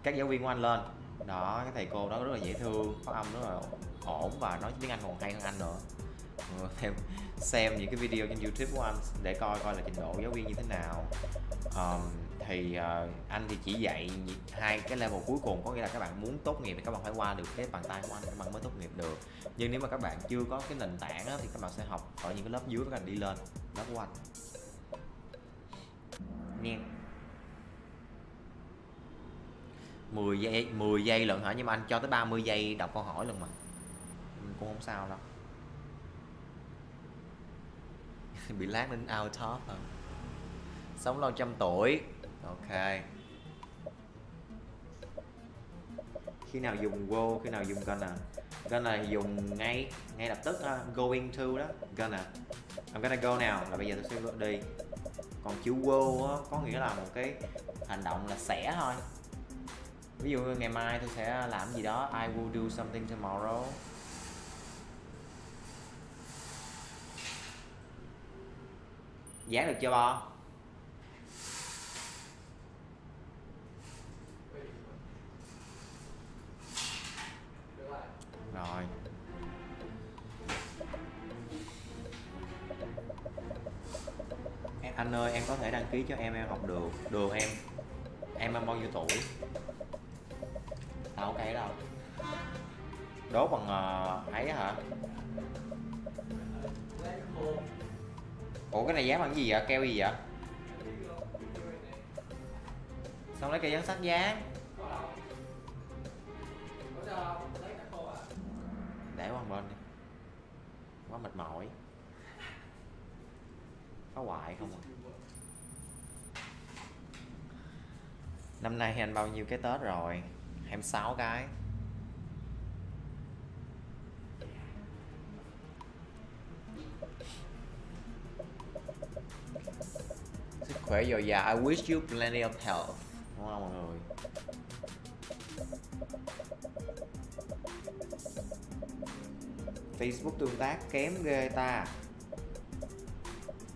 các giáo viên của anh lên. Đó cái thầy cô đó rất là dễ thương phát âm rất là ổn và nói tiếng anh còn hay hơn anh nữa. Xem xem những cái video trên youtube của anh để coi coi là trình độ giáo viên như thế nào. Um, thì uh, anh thì chỉ dạy hai cái level cuối cùng có nghĩa là các bạn muốn tốt nghiệp thì các bạn phải qua được cái bàn tay của anh các bạn mới tốt nghiệp được. Nhưng nếu mà các bạn chưa có cái nền tảng á, thì các bạn sẽ học ở những cái lớp dưới các bạn đi lên lớp của anh. Nghe. 10 giây 10 giây lận hả? Nhưng mà anh cho tới 30 giây đọc câu hỏi lần mà. Cũng không sao đâu. Bị lát đến out top hả? Sống lâu trăm tuổi ok. Khi nào dùng go khi nào dùng gonna gonna dùng ngay ngay lập tức uh, going to đó. Gonna I'm gonna go nào là bây giờ tôi sẽ đi. Còn chữ go á, có nghĩa là một cái hành động là sẽ thôi. Ví dụ ngày mai tôi sẽ làm gì đó I will do something tomorrow. Dán được chưa bo? Rồi. Anh ơi em có thể đăng ký cho em em học được. Được em. Em em bao nhiêu tuổi? Tao ok đâu. Đốt bằng uh, ấy hả? Ủa cái này dán bằng gì vậy? Keo gì vậy? Xong lấy cây dán sắt dán để qua bên đi. Quá mệt mỏi. Phá hoại không à. Năm nay anh bao nhiêu cái tết rồi? 26 cái. Sức khỏe dồi dào. I wish you plenty of health. Đúng không, mọi người? Facebook tương tác kém ghê ta.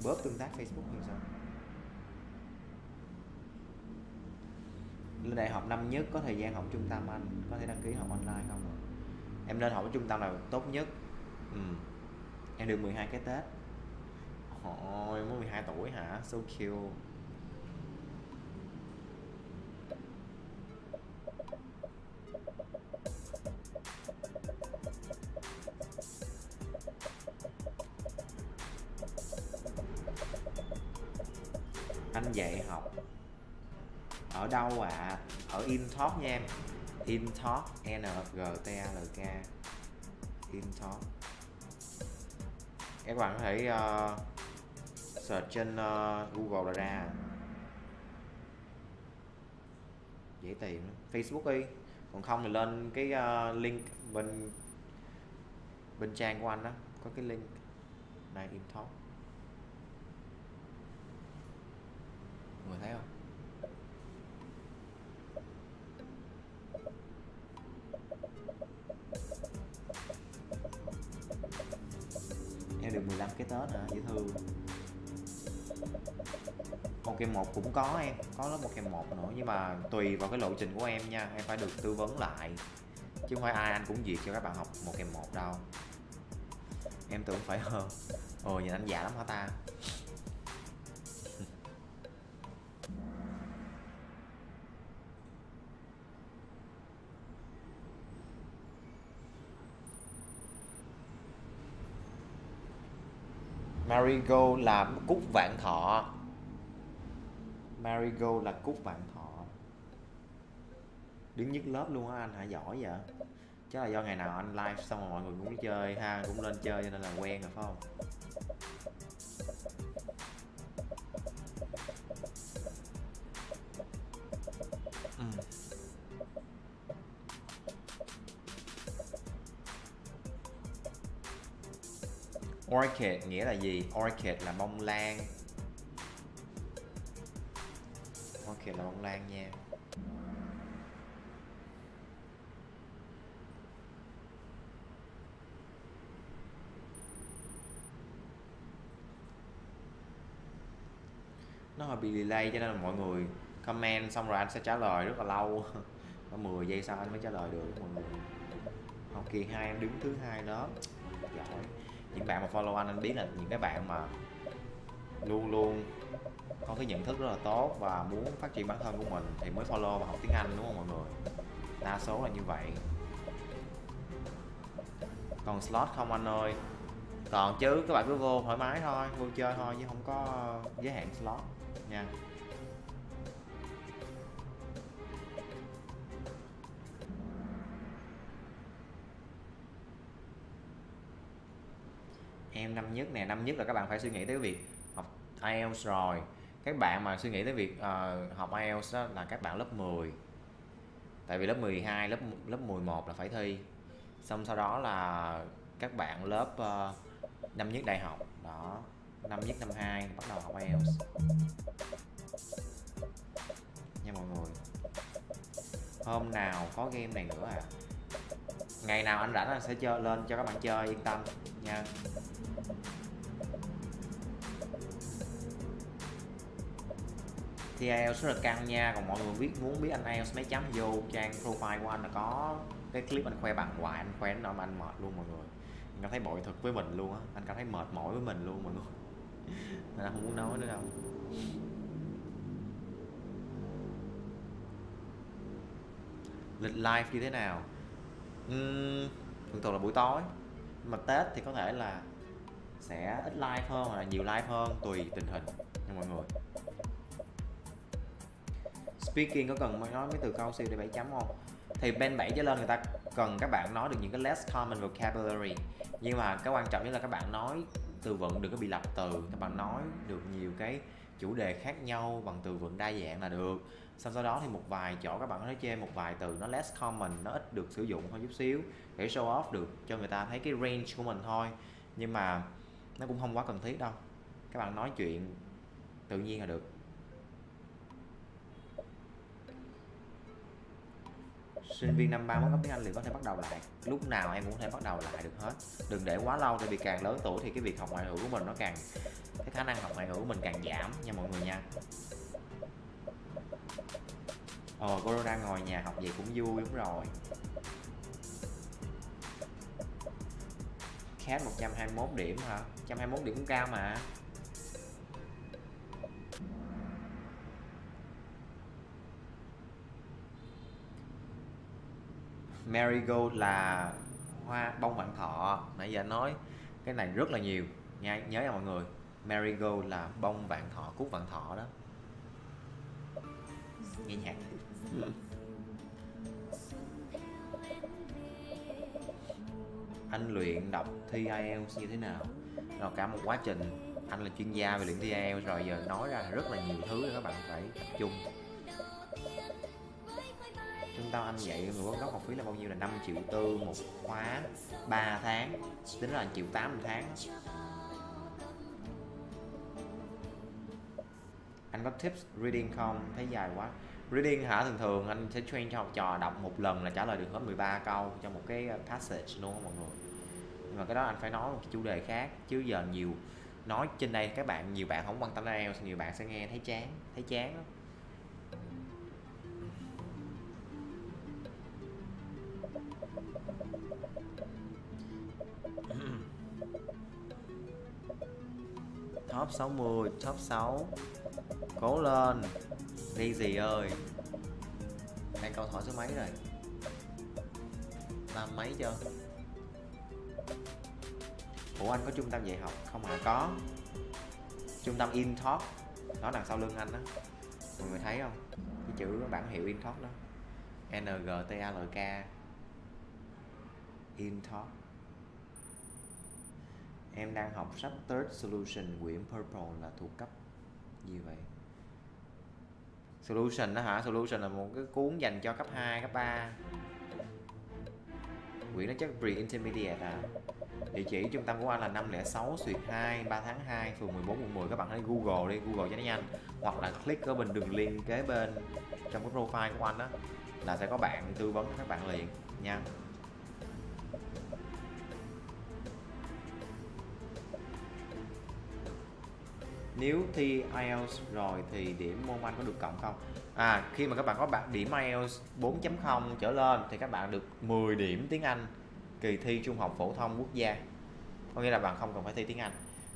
Bớt tương tác Facebook như sao? Lên đại học năm nhất có thời gian học trung tâm anh có thể đăng ký học online không em nên học ở trung tâm là tốt nhất. Ừ. em được 12 cái tết. Ôi, mới 12 tuổi hả? So cute. Ở đâu ạ à? ở Intalk nha em. Intalk N G T A L K. Intalk các bạn có thể uh, search trên uh, Google là ra. Dễ tìm Facebook đi. Còn không thì lên cái uh, link bên bên trang của anh đó. Có cái link này Intalk người thấy không? Tết à dễ thương. Một kèm một cũng có em, có lớp một kèm một nữa, nhưng mà tùy vào cái lộ trình của em nha, em phải được tư vấn lại. Chứ không phải ai anh cũng duyệt cho các bạn học một kèm một đâu. Em tưởng phải hơn ồ nhìn anh già lắm hả ta? Marigold là cúc vạn thọ. Marigold là cúc vạn thọ. Đứng nhất lớp luôn á, anh hả? Giỏi vậy. Chắc là do ngày nào anh live xong rồi mọi người cũng chơi ha, cũng lên chơi cho nên là quen rồi, phải không? Orchid nghĩa là gì? Orchid là bông lan. Orchid là bông lan nha. Nó hơi bị delay cho nên là mọi người comment xong rồi anh sẽ trả lời rất là lâu. 10 giây sau anh mới trả lời được mọi người. Học kỳ 2 em đứng thứ hai đó. Giỏi những bạn mà follow anh anh biết là những cái bạn mà luôn luôn có cái nhận thức rất là tốt và muốn phát triển bản thân của mình thì mới follow và học tiếng Anh, đúng không mọi người? Đa số là như vậy. Còn slot không anh ơi? Còn chứ, các bạn cứ vô thoải mái thôi, vô chơi thôi chứ không có giới hạn slot nha. Em năm nhất nè năm nhất là các bạn phải suy nghĩ tới việc học IELTS rồi. Các bạn mà suy nghĩ tới việc uh, học IELTS đó là các bạn lớp 10 tại vì lớp 12 lớp lớp 11 là phải thi. Xong sau đó là các bạn lớp uh, năm nhất đại học. Đó năm nhất năm hai bắt đầu học IELTS. Nha mọi người. Hôm nào có game này nữa à? Ngày nào anh rảnh anh sẽ chơi lên cho các bạn chơi yên tâm nha thì IELTS rất là căng nha còn mọi người biết muốn biết anh IELTS mấy chấm vô trang profile của anh là có cái clip anh khoe bằng hoài anh khoe nó mà anh mệt luôn mọi người. Anh cảm thấy bội thực với mình luôn á anh cảm thấy mệt mỏi với mình luôn mọi người. Nên anh không muốn nói nữa đâu. Lịch live như thế nào? Uhm, thường thường là buổi tối mà tết thì có thể là sẽ ít like hơn hoặc là nhiều like hơn, tùy tình hình nha mọi người. Speaking có cần nói mấy từ câu siêu để 7 chấm không? Thì bên 7 trở lên người ta cần các bạn nói được những cái less common vocabulary, nhưng mà cái quan trọng nhất là các bạn nói từ vựng, đừng có bị lặp từ. Các bạn nói được nhiều cái chủ đề khác nhau bằng từ vựng đa dạng là được. Xong sau đó thì một vài chỗ các bạn có thể chê một vài từ nó less common, nó ít được sử dụng hơn chút xíu để show off được cho người ta thấy cái range của mình thôi. Nhưng mà nó cũng không quá cần thiết đâu. Các bạn nói chuyện tự nhiên là được. Sinh viên năm ba mới có tiếng Anh liền có thể bắt đầu lại? Lúc nào em cũng có thể bắt đầu lại được hết. Đừng để quá lâu tại vì càng lớn tuổi thì cái việc học ngoại ngữ của mình nó càng cái khả năng học ngoại ngữ của mình càng giảm nha mọi người nha. Ồ, corona ngồi nhà học vậy cũng vui đúng rồi. CAT 121 điểm hả? 121 điểm cũng cao mà. Marigold là hoa bông vạn thọ. Nãy giờ nói cái này rất là nhiều. Nha, nhớ nha mọi người. Marigold là bông vạn thọ, cúc vạn thọ đó. Nghe nhạc. anh luyện, đọc thi IELTS như thế nào? Rồi cả một quá trình, anh là chuyên gia về luyện thi IELTS, rồi giờ nói ra rất là nhiều thứ để các bạn phải tập trung. Trung tâm anh dạy người quốc gốc học phí là bao nhiêu là 5 triệu tư một khóa 3 tháng, tính là triệu 8 một tháng. Anh có tips reading không? Thấy dài quá reading hả? Thường thường anh sẽ train cho học trò đọc một lần là trả lời được hết 13 câu cho một cái uh, passage luôn mọi người. Nhưng mà cái đó anh phải nói một cái chủ đề khác, chứ giờ nhiều, nói trên đây các bạn, nhiều bạn không quan tâm đến IELTS nhiều bạn sẽ nghe thấy chán thấy chán lắm top 60 top 6 cố lên. Đi gì ơi? Đang câu hỏi số mấy rồi? Làm mấy chưa ủa, anh có trung tâm dạy học không hả? Có. Trung tâm Intalk nó đằng sau lưng anh đó mọi người thấy không? Cái chữ bản hiệu Intalk đó. N G T A L K. Intalk em đang học sách Third Solution quyển Purple là thuộc cấp gì vậy? Solution đó hả? Solution là một cái cuốn dành cho cấp 2, cấp 3 quyển nó chắc pre-intermediate à. Địa chỉ trung tâm của anh là 506 Xuyệt 2 3 tháng 2 phường 14 quận 10 các bạn hãy Google đi Google cho nó nhanh. Hoặc là click ở bên đường link kế bên trong cái profile của anh đó là sẽ có bạn tư vấn các bạn liền nha. Nếu thi IELTS rồi thì điểm môn Anh có được cộng không? À khi mà các bạn có bạn điểm IELTS 4.0 trở lên thì các bạn được 10 điểm tiếng Anh kỳ thi trung học phổ thông quốc gia. Có nghĩa là bạn không cần phải thi tiếng Anh.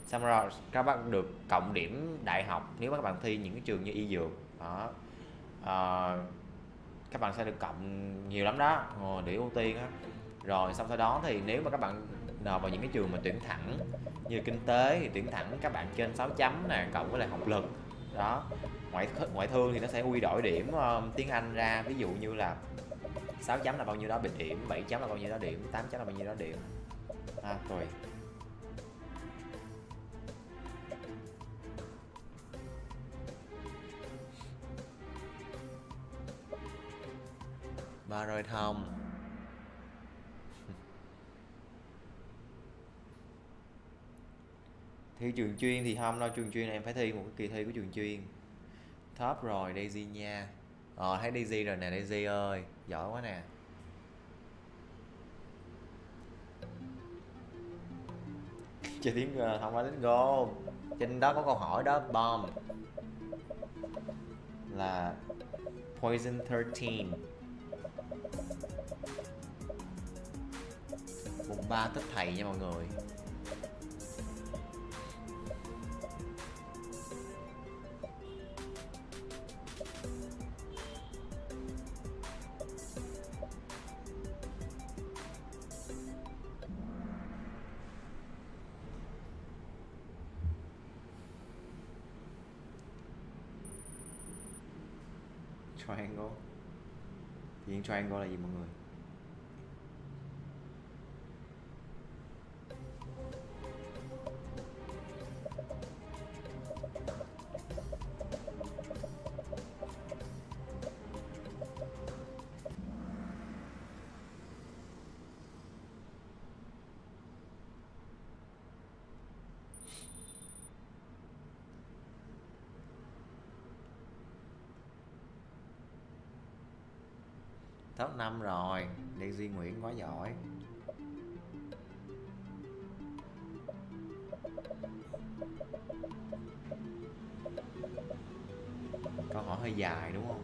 Xong rồi các bạn được cộng điểm đại học nếu mà các bạn thi những cái trường như y dược đó. À, các bạn sẽ được cộng nhiều lắm đó ờ, để ưu tiên á rồi xong sau đó thì nếu mà các bạn nộp vào những cái trường mà tuyển thẳng như kinh tế thì tuyển thẳng các bạn trên 6 chấm nè cộng với lại học lực. Đó ngoại ngoại thương thì nó sẽ quy đổi điểm uh, tiếng Anh ra. Ví dụ như là 6 chấm là bao nhiêu đó bình điểm 7 chấm là bao nhiêu đó điểm 8 chấm là bao nhiêu đó điểm. À, rồi. Và rồi thông. Thi trường chuyên thì không đâu trường chuyên em phải thi một cái kỳ thi của trường chuyên. Top rồi Daisy nha. Ờ thấy Daisy rồi nè Daisy ơi giỏi quá nè. Chơi tiếng uh, không phải tiếng go trên đó có câu hỏi đó bomb là poison 13 mùng ba thích thầy nha mọi người. Thì triangle là gì mọi người? Top 5 rồi Daisy Nguyễn quá giỏi. Câu hỏi hơi dài đúng không?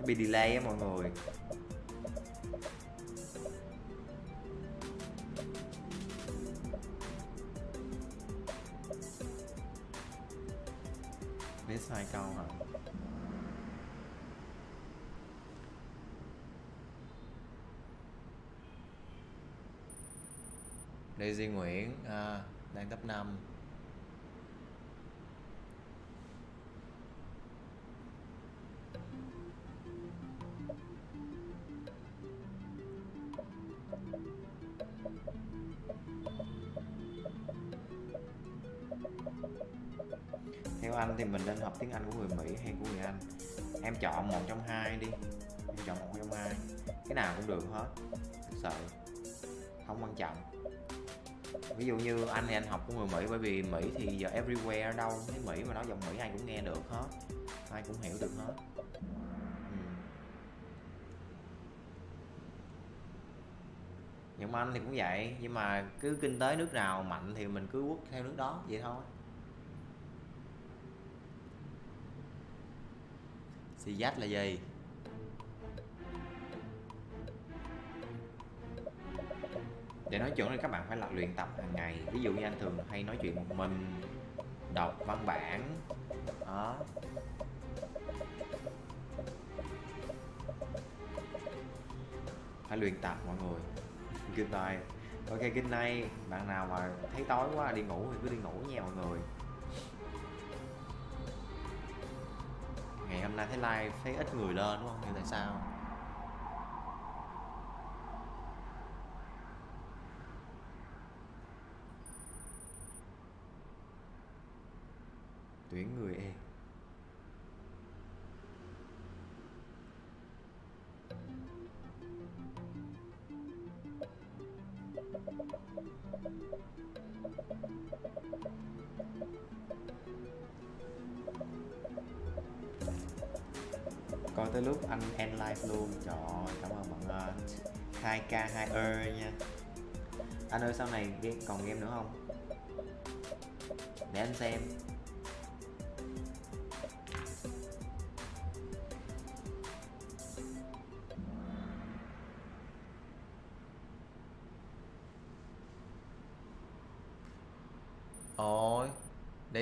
Nó bị delay á mọi người. Di Nguyễn à, đang cấp 5 theo anh thì mình nên học tiếng Anh của người Mỹ hay của người Anh? Em chọn một trong hai đi. Em chọn một trong hai. Cái nào cũng được hết. Thật sự. Không quan trọng ví dụ như anh thì anh học của người mỹ, bởi vì mỹ thì giờ everywhere đâu, thấy mỹ mà nói giọng mỹ ai cũng nghe được hết, ai cũng hiểu được hết. Ừ. Nhưng giọng anh thì cũng vậy, nhưng mà cứ kinh tế nước nào mạnh thì mình cứ quốc theo nước đó, vậy thôi. Xì dách là gì? Để nói chuyện thì các bạn phải là luyện tập hàng ngày. Ví dụ như anh thường hay nói chuyện một mình, đọc văn bản. Đó. Phải luyện tập, mọi người. Good night. Ok, good night. Bạn nào mà thấy tối quá, đi ngủ thì cứ đi ngủ nha, mọi người. Ngày hôm nay thấy like thấy ít người lên, đúng không? Nhưng tại sao? Tuyển người em. Coi tới lúc anh end live luôn. Trời ơi, cảm ơn mọi người. 2k 2 ơ nha. Anh ơi, sau này game còn game nữa không? Để anh xem.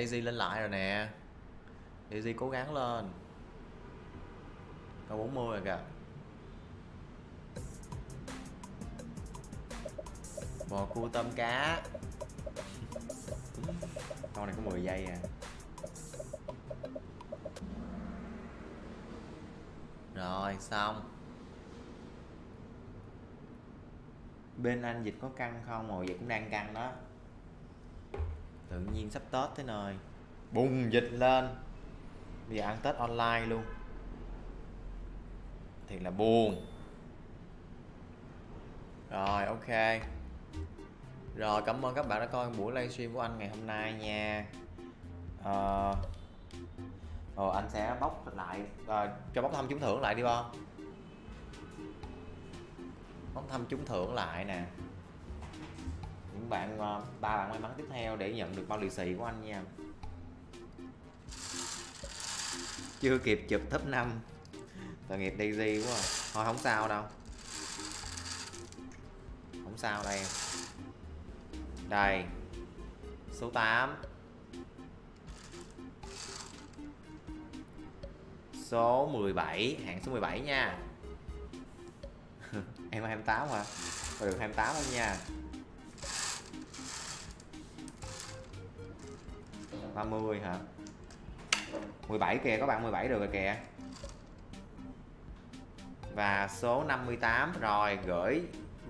Daisy lên lại rồi nè. Daisy cố gắng lên. Câu 40 rồi kìa. Bò cua tôm cá. Câu này có 10 giây à. Rồi, xong. Bên anh dịch có căng không? Ồ vậy cũng đang căng đó. Tự nhiên sắp Tết thế nơi. Bùng dịch lên. Bây giờ ăn Tết online luôn. Thì là buồn. Rồi ok. Rồi cảm ơn các bạn đã coi buổi livestream của anh ngày hôm nay nha. Ờ. Rồi anh sẽ bóc lại à, Cho bóc thăm trúng thưởng lại đi con Bóc thăm trúng thưởng lại nè những bạn ờ, ba bạn may mắn tiếp theo để nhận được bao lì xì của anh nha. Chưa kịp chụp top 5 tội nghiệp Daisy quá à. thôi, không sao đâu. Không sao đây. Đây. Số 8 số 17 hạng số 17 nha. Em 28 hả? Có được 28 luôn nha. 30 hả? 17 kìa các bạn 17 được rồi kìa. Và số 58 rồi, gửi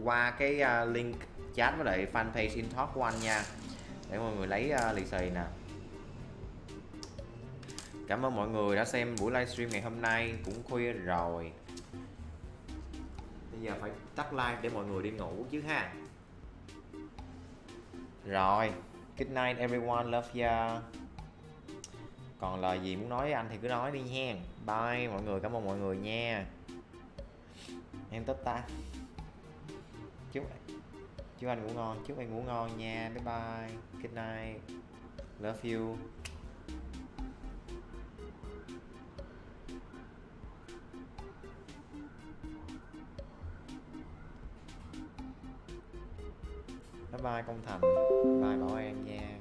qua cái à, link chat với lại fanpage intalk của anh nha. Để mọi người lấy à, lì xì nè. Cảm ơn mọi người đã xem buổi livestream ngày hôm nay, cũng khuya rồi. Bây giờ phải tắt like để mọi người đi ngủ chứ ha. Rồi good night, everyone. Love ya. Còn lời gì muốn nói với anh thì cứ nói đi nha bye, mọi người. Cảm ơn mọi người nha. Em tất ta. Chúc chúc anh ngủ ngon. Chúc anh ngủ ngon nha. Bye bye. Good night. Love you. Bye bye công thành. Bye bảo an nha.